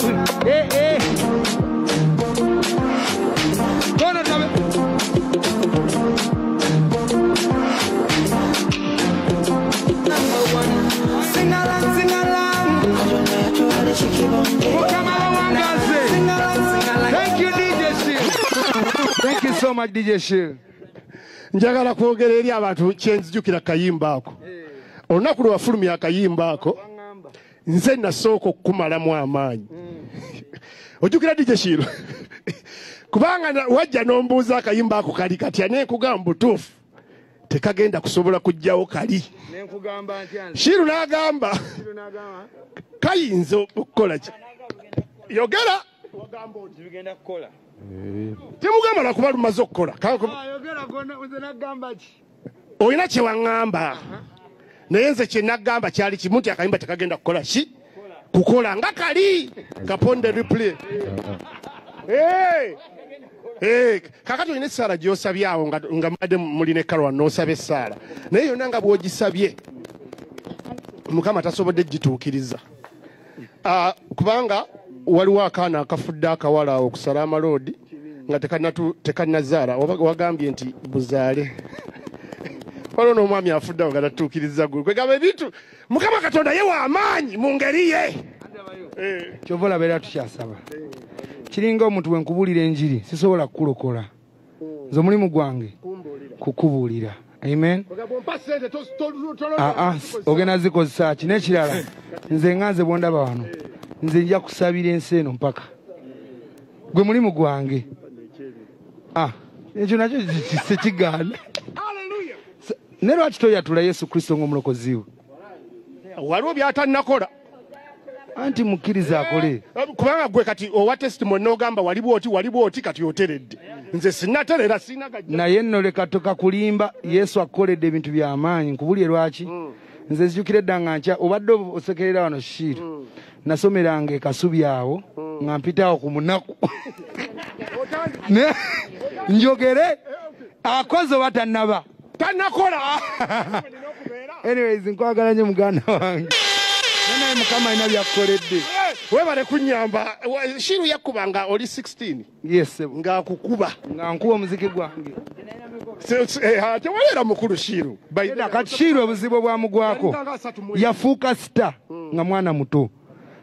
Eh, eh. Kono tabe. Number one. Sing along, sing along. Sing along. Thank you DJ Shield. Thank you so much DJ Shield. njagala kwogera eri abantu kyenzijukira kayimba ako olunaku lwe wafulumya akayimba ako nze nasooka okukumalamu amaanyi. Ojjukira dije kiiro kubanga wajja n'ombuuza akayimba ako kali katya nenkugamba butuufu tekagenda kusobola kujjawo kali. Kiiru n'agamba. Kayinza okukola ki? Yogera! Kukola. temugamba lwakuba lumaze okukola. Ka- Ayogera gonna nze nagamba ki? olina kye waŋŋamba naye nze kye naggamba kyali kimu nti akayimba tekagenda kukola ki? Kukola nga kali. Kaponde replay. Kakati olina essaala gy'osabye awo nga nga mbadde mulina ekalwa n'osaba essaala. Naye yonna nga bw'ogisabye mukama tasobodde gituukiriza Ah, kubanga waliwo akaana akafudde akawala awo okusala amaloodi nga tekanatu- tekanazaala oba wagambye nti buzaale waliwo n'omwami afudde awo nga tatuukiriza gwe kwegamba ebintu mukama katonda ye w'amaanyi mu ngeri ye. Eh. kyova olaba era tukyasaba kiringa omuntu bwe nkubuulira enjiri sisobola kukulokola. Nze omulimu gwange kukubuulira. Amen? Aa ogenda zikozesa ki n'ekirala nze nga nze bwondaba wano nze nja kusabira ensi eno mpaka. Gwe mulimu gwange. Ah, ekyo nakyo sekigaana ne lwaki toyatula yesu kristo ng'omulokozi we? Waliwo by'atannakola. Anti mukkiriza akole. Kubanga gwe kati owa testimony n'ogamba wali bwoti wali bwoti kati oteredde. Nze sinnaterera sinagajja naye nno leka tokakulimba yesu akukoledde ebintu by'amaanyi nkubulye lwaki? Nze nzijukira edda nga nkya obadde osekerera wano shiiro. Nasomeranga ekasubi awo nga mpitaawo ku munaku. [LAUGHS] Njogere akoze oba tannaba tannakola anyways nkwagala nnyo muganda wange. Naye naye mukama alina byakukoledde. Webale kunyamba shiru yakkubanga oli 16 yes ng'akukuba nga nkuba omuziki gwange. Eh, tewabeera mukulu shiru kati shiirwa obuzibu bwamugwako Yalinga asatu mu- yafuuka sita nga mwana muto.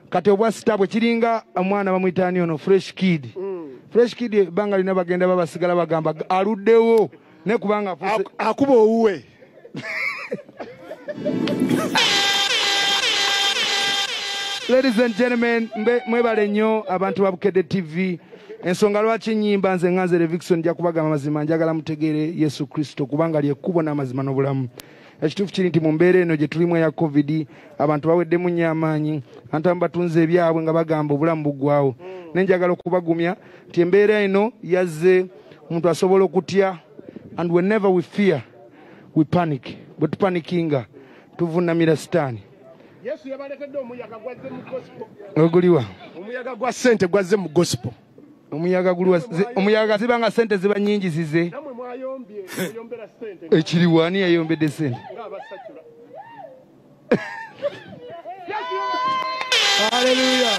Kati obwa sita bwe kiringa omwana bamwitaani ono fresh kid. Fresh kid ebbanga lina bagenda babasigala bagamba aluddewo ne kubanga akuba owuwe. Ladies and gentlemen mwebale nnyo abantu ba bukedde tv ensonga lwaki nyimba nze nganze levikson nja kubagamba mazima njagala mutegeere yesu kristo kubanga lyekkubo n'amazima n'obulamu. Ekituufu kiri nti mu mbeera eno gye tulimu eya covid abantu baweddemu nnyo amaanyi abantu abamu batunze ebyabwe nga bagamba obulamu buggwawo naye njagala okubagumya nti embeera eno yazze omuntu asobola okutya and whenever we fear we panic. Bwe tupanikinga tuvunamira sitaani yesu yabalekedde omuyaga gwazze mu gospel. Oguliwa. Omuyaga gwa sente gwazze mu gospel. Omuyaga guliwa omuyaga ziba nga sente ziba nyingi zize. Namwe mwayombye [LAUGHS] muyombera sente ekiriwa ani yayombedde sente [LAUGHS] haleluya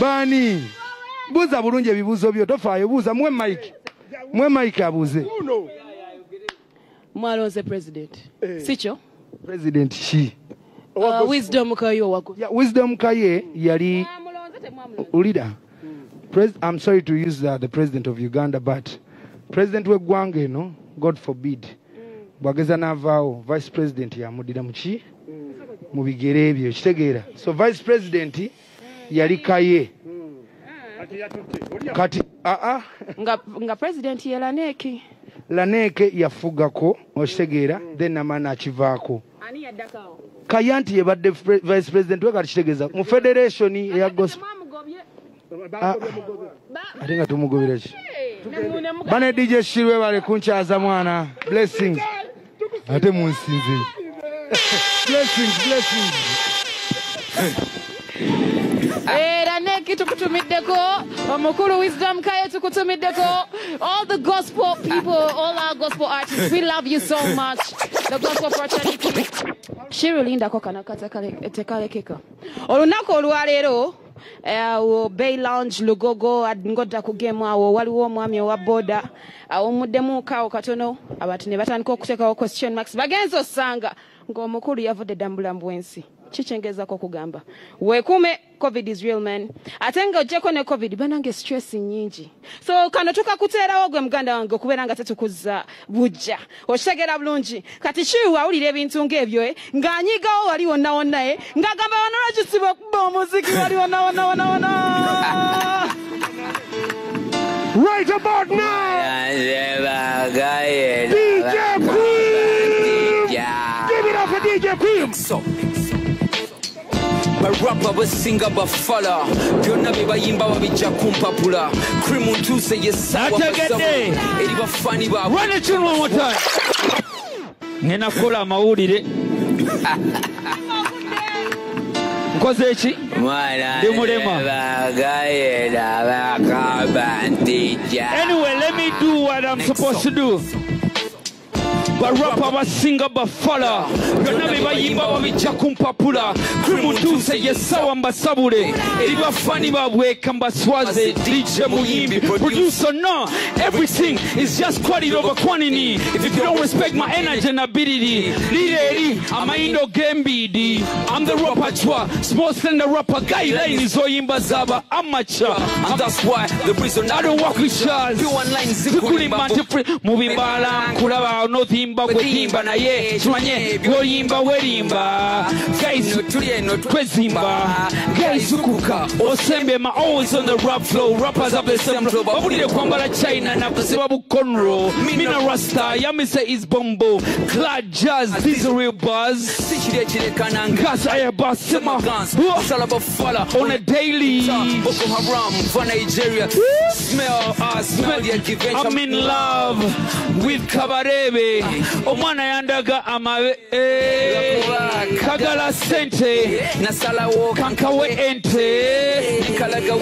baani? Buuza bulungi ebibuuzo byo. Tofaayo buuza muwe mike muwe mike abuuze mwalonze president. Sikyo president ki Uh, wisdom kayo wako Yeah, wisdom kaye yali Pres- i'm sorry to use uh, the president of uganda but president w'eggwanga eno god forbid. Bwageza n'avaawo vice president yamuddira muki mu bigere ebyo kitegeera. So vice president yali kaye. Oli kati aa nga, nga president yelaneki laneeke yafugako okitegeera then namana akivaako. Kaya nti yebadde vice president we kati kitegeeza. Mu federation eya gospel Ah, ate nga tumugobera ki? Bane dj shirwe bale kunkyaza mwana. Blessings. Ate munsinze blessings blessings [LAUGHS] era neki tukutumiddeko. Omukulu wisdom kaye tukutumiddeko. All the gospel people all our gospel artists we love you so much. The gospel fraternity. Shirulindako katekale- tekalekeka olunaku olwaleero awo bay lounge lugogo ngodda ku gemu awo waliwo omwami owa boda awummuddemu kaawo katono abantu ne batandika okuteekawo question marks. Bagenza osanga ng'omukulu yavudde bulamu bw'ensi kikyengezako okugamba. Weekuume covid is real man ate nga ojjeko ne covid banange stress nyingi so kano tukakuteerawo gwe muganda wange okubeera nga tetukuzza bujja okitegeera bulungi kati kiwa awulira ebintu ng'ebyo eh, ng'anyigawo wali wonna wonna eh, ng'agamba wano lwakisiba okuba omuziki wali wonna wonna wonna wonna right about now dj queen give it up for dj queen barapa basinga bafala byonna bye bayimba babijja ku mpapula krimu ntuuse yesawa Nategedde. eri bafaani baabwe Run it one more time. ngenda kukola amawulire nkoze eki Ndi mulema. anyway let me do what i'm supposed to do barapa basinga bafala. Byonna bye bayimba babijja ku mpapula. Krimutuuse yesawa mbasabule. Eri bafani babweka mbaswaze. Dj muyimbi producer no. Everything is just quality over quantity if you don't respect my energy and ability lire eri amayindo g'embiidi i'm the rapper chwa. Small slender rapper guideline zoyimba zaba amateur. And that's why the prison I don't walk with shaz Pure online zikulimba. nti mu bibala nkulaba nothimba gweyimba naye. Kimanye gwoyimba werimba guys kwezimba guys ma always on the rap flow. Rappers have the same flow. Babulire kwambala china na bukonro mina rasta yamise is bombo. Clad jazz this real buzz si kiri ekirekana gas ayaba sima sala bafala. On a daily. Boko haram va nigeria. Smell us. Smell I'm in love with Kabarebe. [LAUGHS] Omwana yandaga amabe eh, kagala sente kankawe ente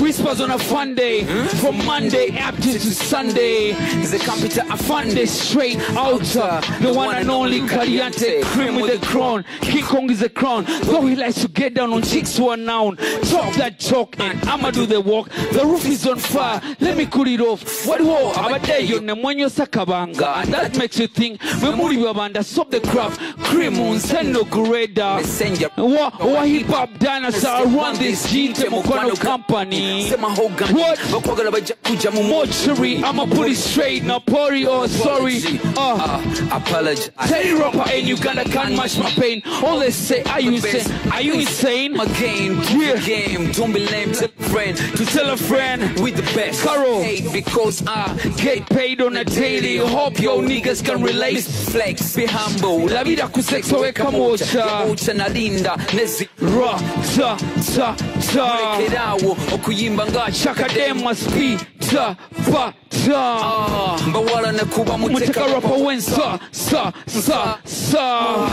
whispers on a fun day from Monday up to Sunday. Nze kampita Fun day straight outer the one and only Caliente cream with the crown. King Kong is the crown. Though he likes to get down on chicks who are noun. Talk that talk and I'ma do the walk. The roof is on fire. Let me cool it off. What wo abadde yonna mwenyosa kabanga. That makes you think bwe muli babanda stop the craft cream nse no greda messenger wa, wa hip hop dinosaur run this jinte mukwano company what bakwagala bajja kujja mu mortuary I'ma put it straight no pori or sorry uh apologize Tell the rapper in Uganda can't match my pain. All they say, are you insane? Are you insane? My game, yeah. game. Don't be lame. Tell a friend To tell a friend, with the best. Carol. Because I get paid on a daily. Hope your niggas can relate. Flex, be humble. La vida kusexa weka mocha. Mocha nalinda nezi Ra, ta, ta, ta. kulekerawo okuyimba nga Chaka dem must be ta, ba, ta. Ah, mbawala ne kuba Muteka rapper when sa, sa, sa, sa.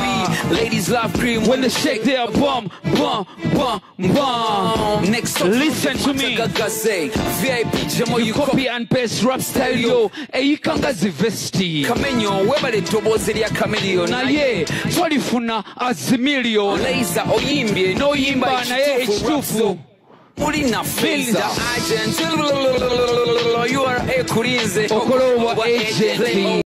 Ladies love cream When they shake their bum, bum, bum, bum. Next Listen to me. VIP jamo You you copy and paste rap style yo. Eyikanga zivesti. kamenyo webale eddoboozi erya kamiriyoni naye tolifuna azimiliyoni leiza oyimbye n'oyimba naye ekituufu okola obwa agenti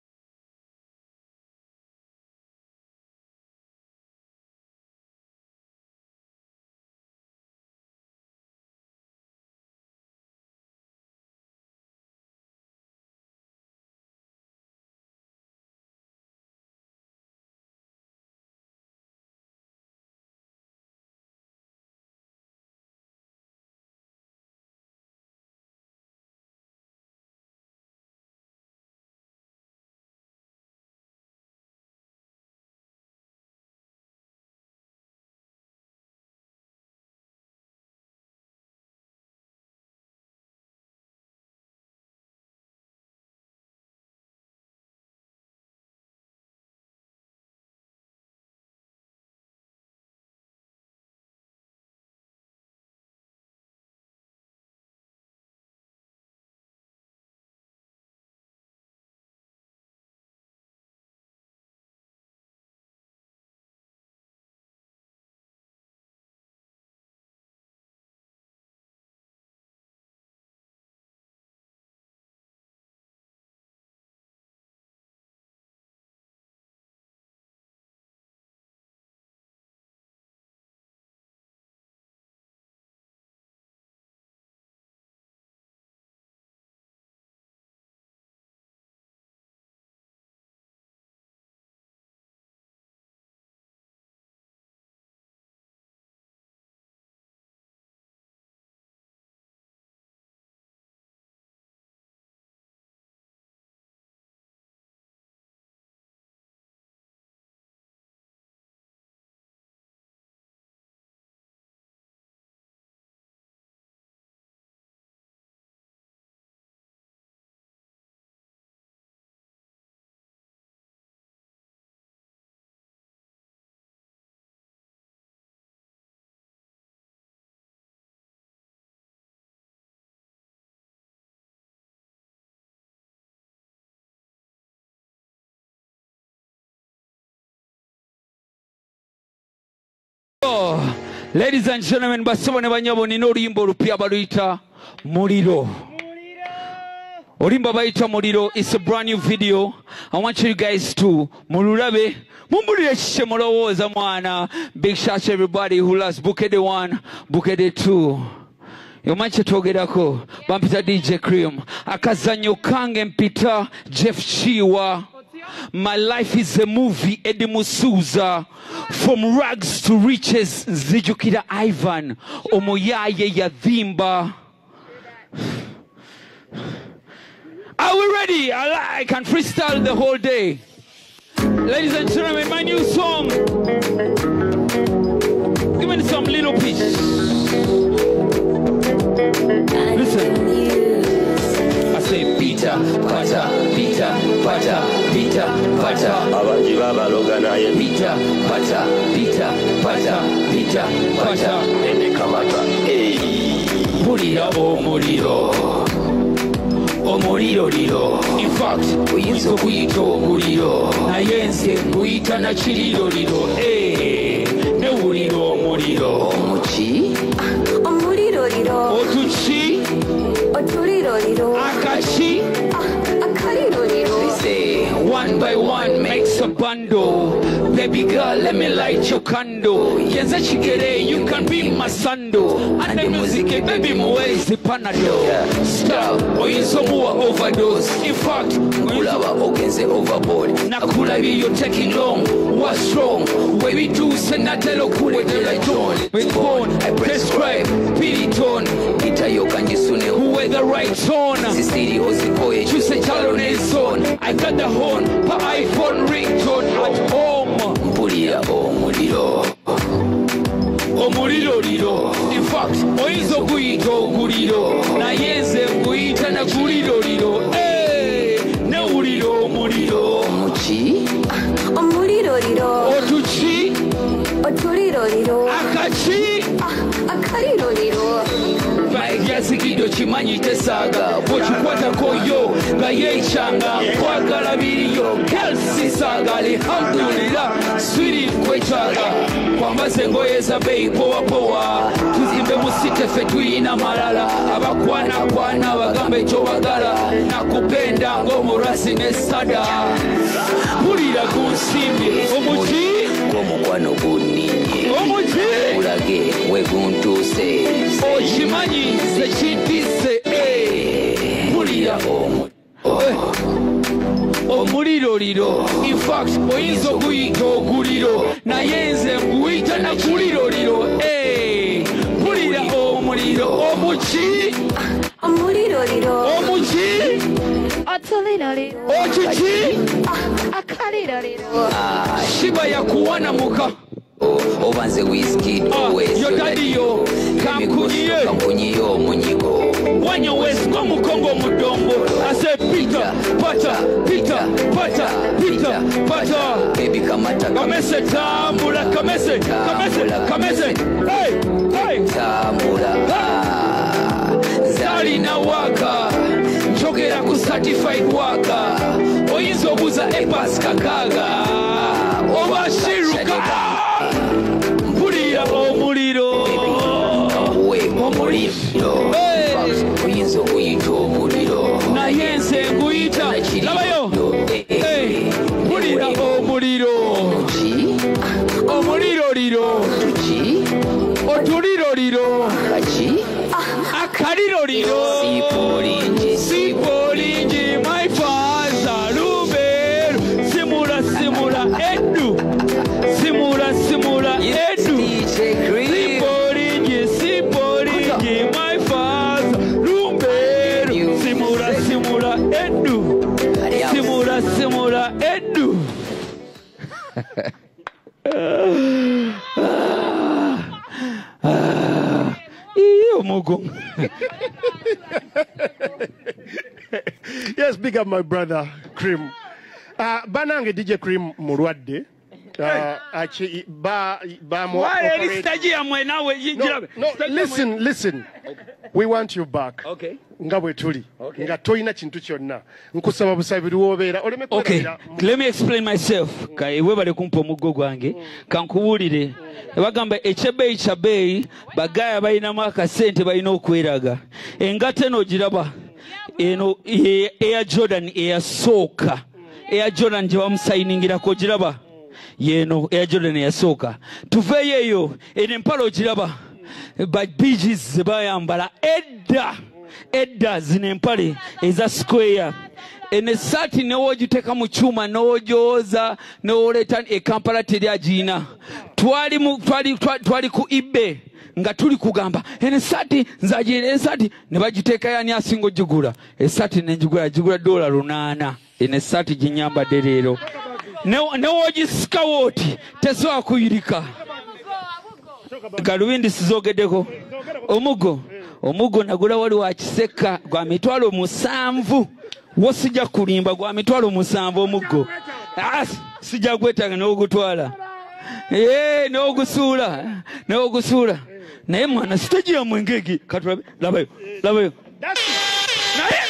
ladies and gentlemen basebo ne banyabo nina oluyimba olupya baluyita muliro. Olimba bayita it's a brand new video. I want you guys to mululabe mumbulire kikye mulowooza mwana. Big shout to everybody who loves bukedde 1 bukedde 2 omanyi kyetwogerako bampita dj cream. Akazanyo kange mpita jeff chiwa My life is a movie, Eddie Musuza. From rags to riches, Nzijukira Ivan. Omoyaye Yadhimba. Are we ready? I, can freestyle the whole day. Ladies and gentlemen, my new song. Give me some little piece. Listen. I say Peter, Pata, Peter, Pata, Peter, Pata. abangi babaloga naye Peter, Pata, Peter, Pata, Peter, Pata. enekamata Pulira omuliro. Omuliro liro. In fact, oyinza okuyita omuliro. Naye nze nguyita nakiriroliro. Eh, newulira omuliro. Omuki? Omulirooliro. Otuki? Otulirooliro. Akaki? One by one makes a bundle. Baby girl, let me light your candle. Yenze eh, kigere you can be my sando and the music eh, baby muwezi panado star oyinza omuwa overdose. In fact kulaba ogenze eh, overboard. Nakulabye you're taking long. What's wrong? Webituuse natera okuwetera john with bone i prescribe piriton itayokanjisune who the right tone. Sisiri ozikoye chuse chalo nelson. I got the horn pa iphone ringtone at home. Mpulira omuliro omuliroliro infact oyinza okuyita oguliro naye nze nkuyita naguliroliro Eh, newulira omuliro muki Omulirooliro. otuki Otulirooliro. akaki ekyasikidde okimanyi tesaaga bwekikwatako yo nga yeekyanga kwagala biriyo kelsisaaga alihamdulira swiri kwetaaga kwambaza engoye za beyi powapowa tuzimbe mu site ffe tuyina malala abakwanakwana bagamba ekyobagala nakupenda ng'omurasi nesada. Mpulira ku nsimbi omuki ng'omukwano gunninye kulage weguntuuse okimanyi nze kintise eh, mulira omu eh, omuliroliro infact oyinza okuyita oguliro naye nze nkuyita nakuliroliro eh, mulira omuliro. Omuki omuliroliro omuki okiki oh, ah, shiba yakuwana muka. Oba nze wiskiyoddadiyo kankunyiye wanya wesika omukongo omudombo ase pita pata pita pata pita pata ebikamata kamese tambula kamese kamese kamese. tambula. Ah, Zalina waka. hey. Certified waka oyinza obuuza epas kakaaga oba shiruka. Mpulira omuliro. Omuliro big up my brother, Cream. Uh, banange DJ Cream mulwadde. Uh, achi, ba, ba naawe No, no, listen, listen. We want you back. Okay. nga bwe tuli. Nga tolina kintu kyonna. Nkusaba busabi lwobeera oleme okay. let me explain myself. Kaye webale kumpa omuggo gwange. Kankubuulire bagamba ekyebeeyi kya beeyi bagaya balinamu akasente balina okweraga. Engato eno giraba eno eya jordan eyasooka eya jordan gye bamusayiningirako giraba yeeno eya jordan eyasooka tuveeyo eyo eno empala ogiraba. Ba bgs ze bayambala edda. Edda zino empale eza square. Eno esaati newogiteeka mu kyuma nowogyoza newoleeta ekampala teri agiina twali ku ibe nga tuli kugamba eno esaati nzagirira esaati ne bagiteeka yani asinga ogigula. Esaati nenjigula gigula dola lunaana. Eno esaati ginyambadde leero. Ne- newogisikawo oti tesobola kuyirika. Galubindi sizogeddeko omuggo omuggo nagula wali wa kiseka gwa mitwalo musanvu. Wo sijja kulimba gwa mitwalo musanvu omuggo Ah, sijja gwetanga n'ogutwala. N'ogusuula n'ogusuula naye mwana sitagi ya mwengegi katulabe labayo. Labayo naye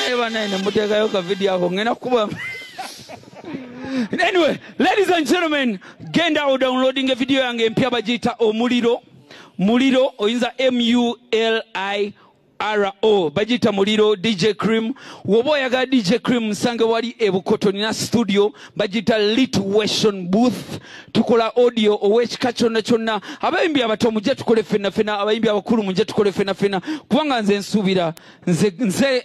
naye banaye nemuteekayo video ako ngenda kukuba anyway ladies and gentlemen genda odownloading evidiyo yange empya bagiyita omuliro. Muliro oyinza muliro ro bagiyita muliro dj cream. Woba oyagala dj cream nsange wali ebukoto nina studio bagiyita litwation booth. Tukola audio ow'ekika kyonna kyonna. Abayimbi abato mujje tukole fenna fenna abayimbi abakulu mujje tukole fenna fenna kubanga nze nsuubira nze nze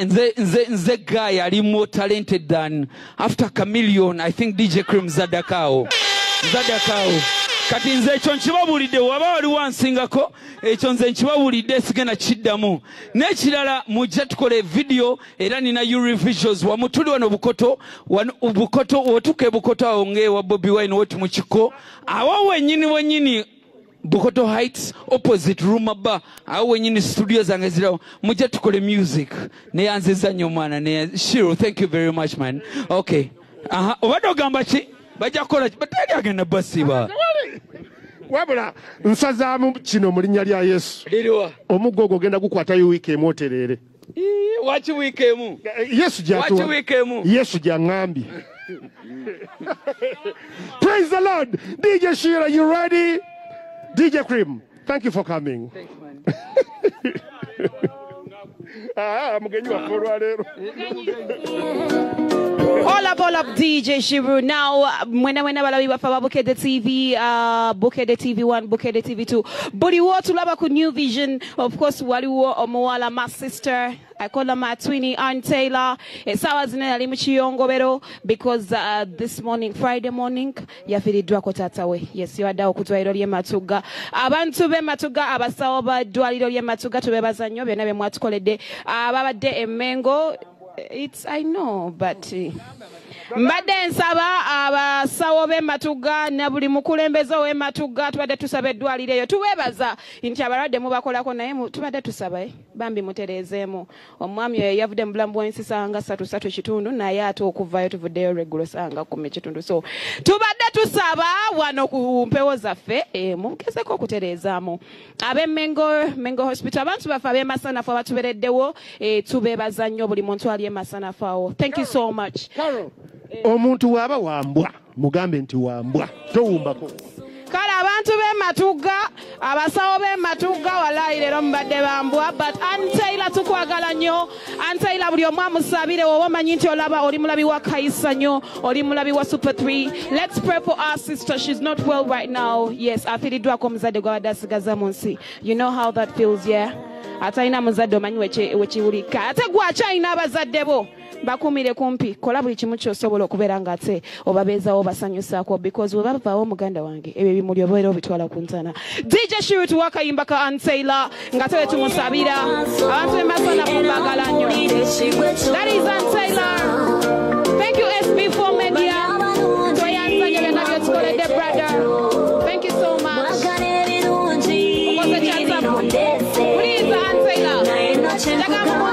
nze nze nze guy ali more talented than after chameleon. I think dj cream zaddakaawo zaddakaawo kati nze ekyo nkibabuulidde waba wali wansingako ekyo nze nkibabuulidde sigenda kiddamu. N'ekirala mujja tukole vidiyo era nina uri visuals wamu tuli wano bukoto bukoto wotuka ebukoto awo ngaewa bobi wine woti mu kiko awo wenyini wenyini bukoto heights opposite rumaba. Awo wenyini studio zange zirawo. Mujja tukole music. Neyanziza nnyo omwana neya- shiro thank you very much man. Okay. Obadde ogamba ki bajja kukola batali agenda basiba wabula nsazaamu kino mu linnya lya yesu. Omuggo ogwo ogenda gukwatayo wiiki emu otereere. Waki wiiki emu? Yesu wiiki emu? yesu gyaŋŋambye praise the lord. Dj shira you ready? Dj cream thank you for coming. Ah, [LAUGHS] mugenyi waffe olwaleero All up, all up, DJ Shiru. Now, mwena mwena balabi bafa ba Bukedde TV, uh, Bukedde TV 1, Bukedde TV 2. Buli wo tulaba ku New Vision. Of course, waliwo omuwala, my sister. I call her my twinny, Aunt Taylor. Esawa zine ali mu kiyongobero because uh, this morning, Friday morning, yafiiriddwako taata we. Yes, yaddawo ku ddwaliro ly'e Matuga. Abantu b'e Matuga, abasawo ba ddwaliro ly'e Matuga, tubeebaza nnyo byonna bye mwatukoledde. Ababadde e Mengo, it's I know, but uh, mbadde nsaba abasawo b'e Matuga na buli mukulembeze ow'e Matuga tubadde tusaba eddwaliro eyo tubeebaza nti abalwadde mubakolako naye tubadde tusaba bambi mutereezeemu. Omwami oyo yavudde mu bulamu bw'ensi sanga ssatu ssatu kitundu naye ate okuvayo tuvuddeyo lweggulo sanga kumi kitundu so tubadde tusaba wano ku mpewo zaffe mugezeko okutereezaamu. Ab'e Mengo hospital abantu baffe ab'e Masanafu abatubereddewo eh, tubeebaza nnyo buli muntu ali e Masanafu awo. Thank you so much omuntu waaba wambwa mugambe nti wambwa towumbako. Kale abantu b'e Matuga abasawo b'e Matuga walayi leero mubadde bambwa but antaila tukwagala nnyo. Antaila buli omu amusabire woba omanyi nti olaba oli mulabi wa kayisa nnyo oli mulabi wa super 3 let's pray for our sister she's not well right now. Yes afiiriddwako omuzadde gwabadde asigaza mu nsi. You know how that feels yeah? Atalina muzadde omanyi weki- wekiwulika ate gwakyalina abazadde bo bakumire kumpi. Kola buli kimu kyosobola okubeera nga ate obabeezawo basanyusaako because we bavaawo muganda wange ebyo ebimuli obaera obitwala ku ntana. Dj shiru tuwa akayimba ka antaila nga tewe tumusabira abantu bemasana mumbagala nnyo. That is antaila thank you sb4 media. Tweyanzanya byonna byotukoledde brother. Thank you so much. Okoze kyanzamu puliza antaila njagala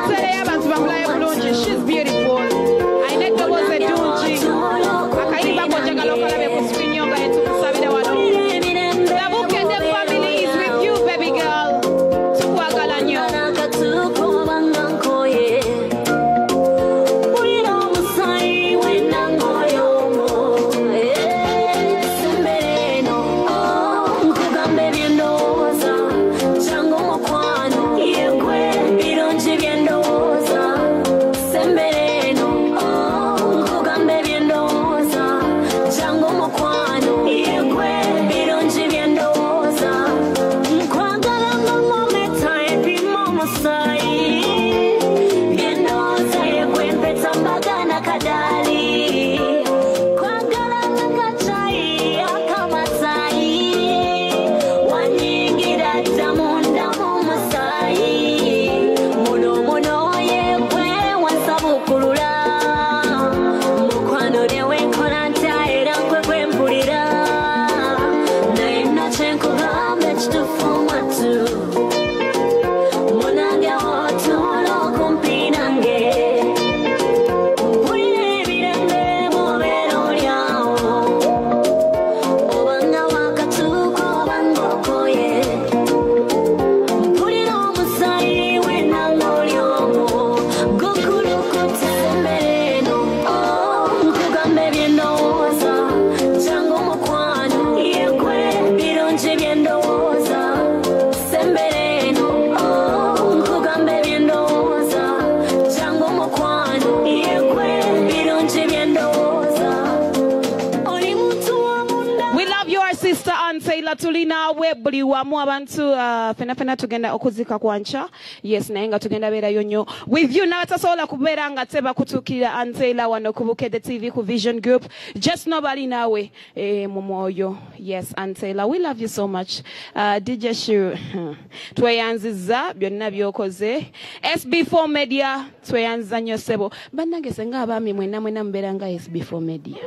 Antaylor tulina we buli wamu abantu uh, fena fena tugenda okuzika kwanca yes naye nga tugenda beerayo nnyo. With you n'abatasobola kubeera nga teba kutuukirira Antaylor wano ku Bukedde TV ku Vision Group. Just nobody naawe eh, mu mwoyo. Yes Antaylor we love you so much. Uh, DJ Shu [LAUGHS] tweyanziza byonna byokoze. SB4 Media tweyanziza nnyo ssebo. Bannange senga abaami mwenna mwenna mubeera nga SB4 Media.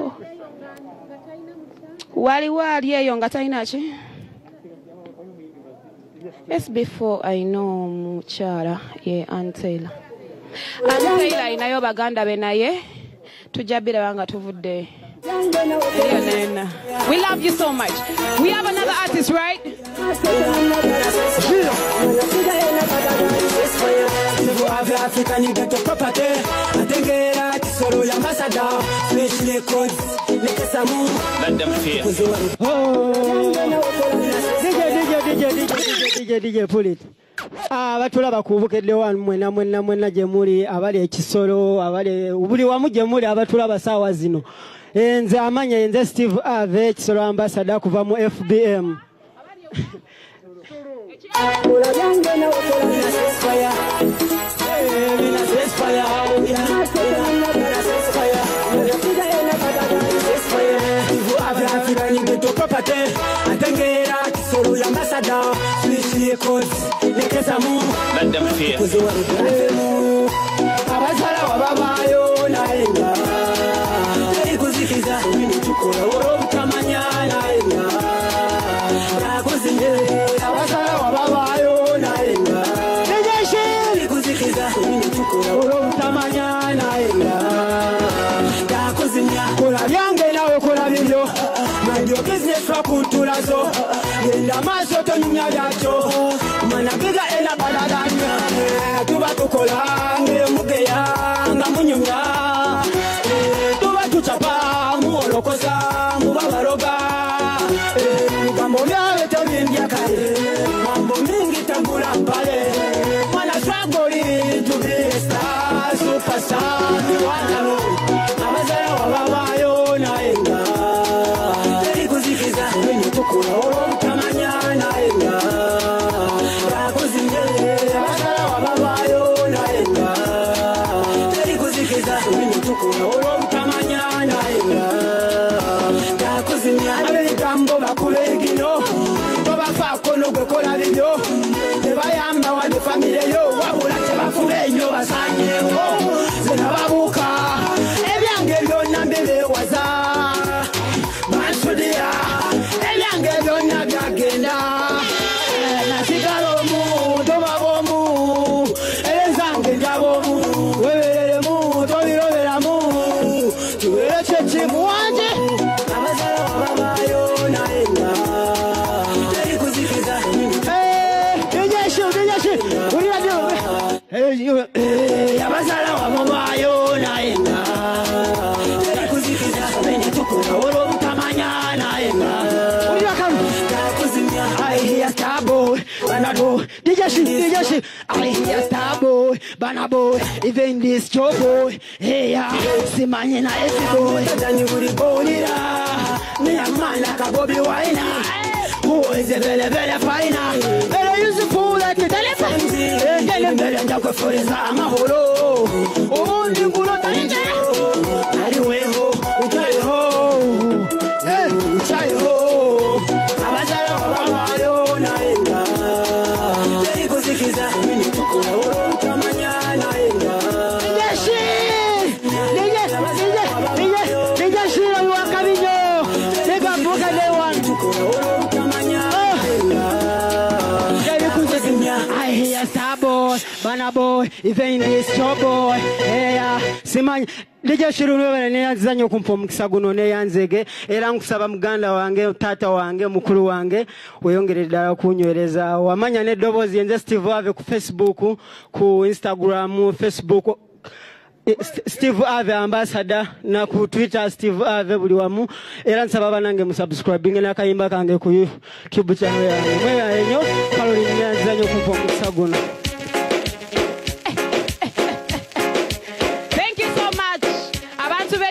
Oh. Waliwo ali eyo nga talina ki? SB4 ayina omukyala ye Antaylor we love you so much. We have another artist right? You get a property. Atengera kisoro korola kasada fresh records nekasamu madam fear dj pulit abatulaba kubukeddewa mwena mwena mwena gyemuli abali ekisolo abali buli wamu gyemuli abatulaba saawa zino. Nze amanya nze steve ave ekisolo ambasada kuva mu fbm Hey, full ambassador Swish records lekeza mu mukozi wa rugavemu abazala wabavaayo naye nga terikuzikiza ebinitukola olw'obutamanya naye nga nakuzinye abazala wabavaayo naye nga terikuzikiza ebinitukola olw'obutamanya naye nga nakuzinya kola byange nawe kola bibyo nandyo bizinesi lwakuntulazo genda maaso tonyumya byakyo managiga ena balalanya tuba tukola ngemugeya nga munyumya Eh, tuba tucapa muwolokosa muba baroga. Eh, bigambo byawe tobimbya kale mambo mingi tagula mpale. Mwana swagoli tubista supasa miwanalo joe boy. Hey ya simanyi na esi boy. Tadani buli bolira neyamana kabobi waina muweze belebele faina Better use the fool like a telephone. engene mbere njakwefuriza amahoro ubundi ngulo talinjira aliweho even this show boy, yeah, simanyi DJ Shiru lwebale neyanziza nnyo okumpa omukisa guno neyanzege era nkusaba muganda wange taata wange mukulu wange. Weyongere ddala kunywereza wamanya n'eddoboozi yenze Steve Ave ku Facebook ku Instagram Facebook. Eh, St- Steve Ave ambassador na ku Twitter Steve Ave buli wamu. Era nsaba banange musubscribing n'akayimba kange ku YouTube channel nnyo Caroline nyanziza nnyo okumpa omukisa guno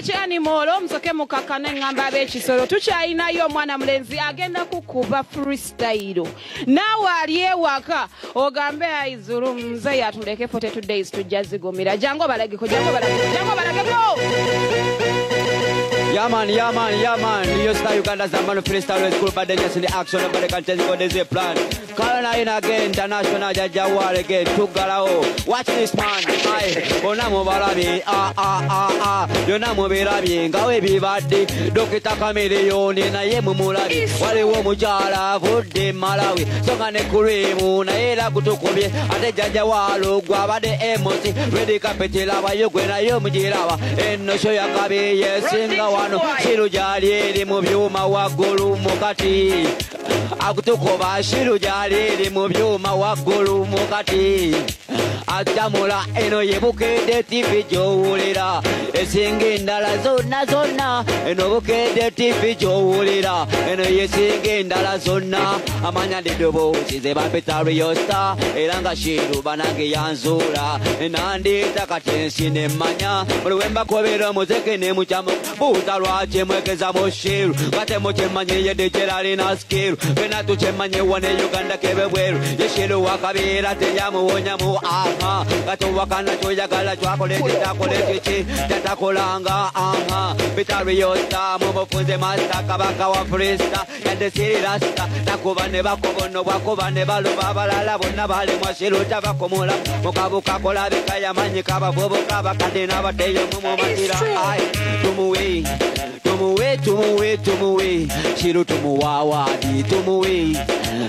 ekyanimu olw'omusoke mukakano eŋŋamba ab'ekisolo. Tukyalinayo omwana mulenzi agenda kukuba freestyle. Naawe ali ewaka ogambe aizulu nze yatulekefo tetudde izitujja zigumira. Jangu balageko jangu balageko jangu balageko Yeah man, yeah man, yeah man. New Star Uganda Zambano freestyle with cool but dangerous in the action. Nobody can tell you what is a plan. Kalana in again, international Jajawar again. Tugalao. Watch this man. Aye. Ona mubarabi. Ah ah ah ah. Yona mubirabi. Ngawe bibadi. Dokita kamiliyoni na ye mumulabi. Wale wo mujala vudde Malawi. Songa ne kurimu na era kutukubye. Ate Jajawalo gwabade emosi. Ready kapetela bayogwe na yo mujirawa. Eno show yakabi yesinga wano shiru gyali eri mu byuma waggulu mukati akutukuba shiru gyali eri mu byuma waggulu mukati atamula eno yebukedde tivi gyowulira. Esinga endala zonna zonna eno bukedde tivi gyowulira. Eno yesinga endala zonna amanya ddoboozi ze bampita riyosta era nga shiru banange yanzuula. Nandita kati ensi nemmanya buli wembakobera omuzeke nemucamu buuza lwaki mwegeza mu shiru. Nga temukimanyi yedde gyeralina skiru. Fena tukimanye wane uganda kebe bweru. Yeshiru wakabeera teyamuwonyamu aha nga towakana kyoyagala kyakoleki kyakolekiki tatakolanga aha bitariyosta mu bufunze masta kabaka wa frista. Yadde siri rasta. Nakuba ne bakobono bwakuba ne baluba abalala bonna balimwa shiru tabakomula mukabukakola bikayamanyi kabavubuka bakadde n'abateyo mumumatira ai tumuwe tumuwe tumuwe tumuwe. Shiru tumuwawadi tumuwe.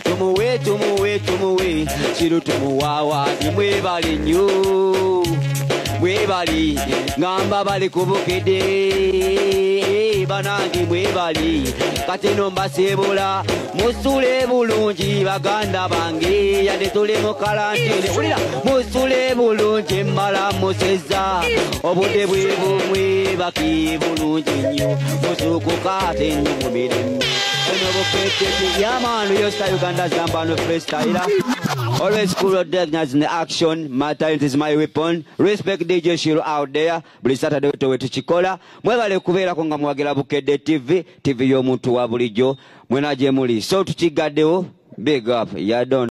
Tumuwe tumuwe tumuwe. Shiru tumuwawadi mwebali nnyo mwebali ngamba bali kubukede banange mwebali kati no mbasibula musule bulungi baganda bange yadde tuli mu kalantine ulira musule bulungi mmala museza. Obudde bwe bumwe baki bulungi nnyo musukuka ate nnyo mu mirimu. Eno buketeki yamanu yosta uganda zambano freestyle Always cool in the action. My talent is my weapon. Respect DJ Shiru out there. Buli Saturday towe tuchikola. Mwebale kubeerako nga mwagira Bukedde TV. TV y'omuntu wa bulijjo. Mwena gye muli. So tukigaddewo. Big up. Yadon.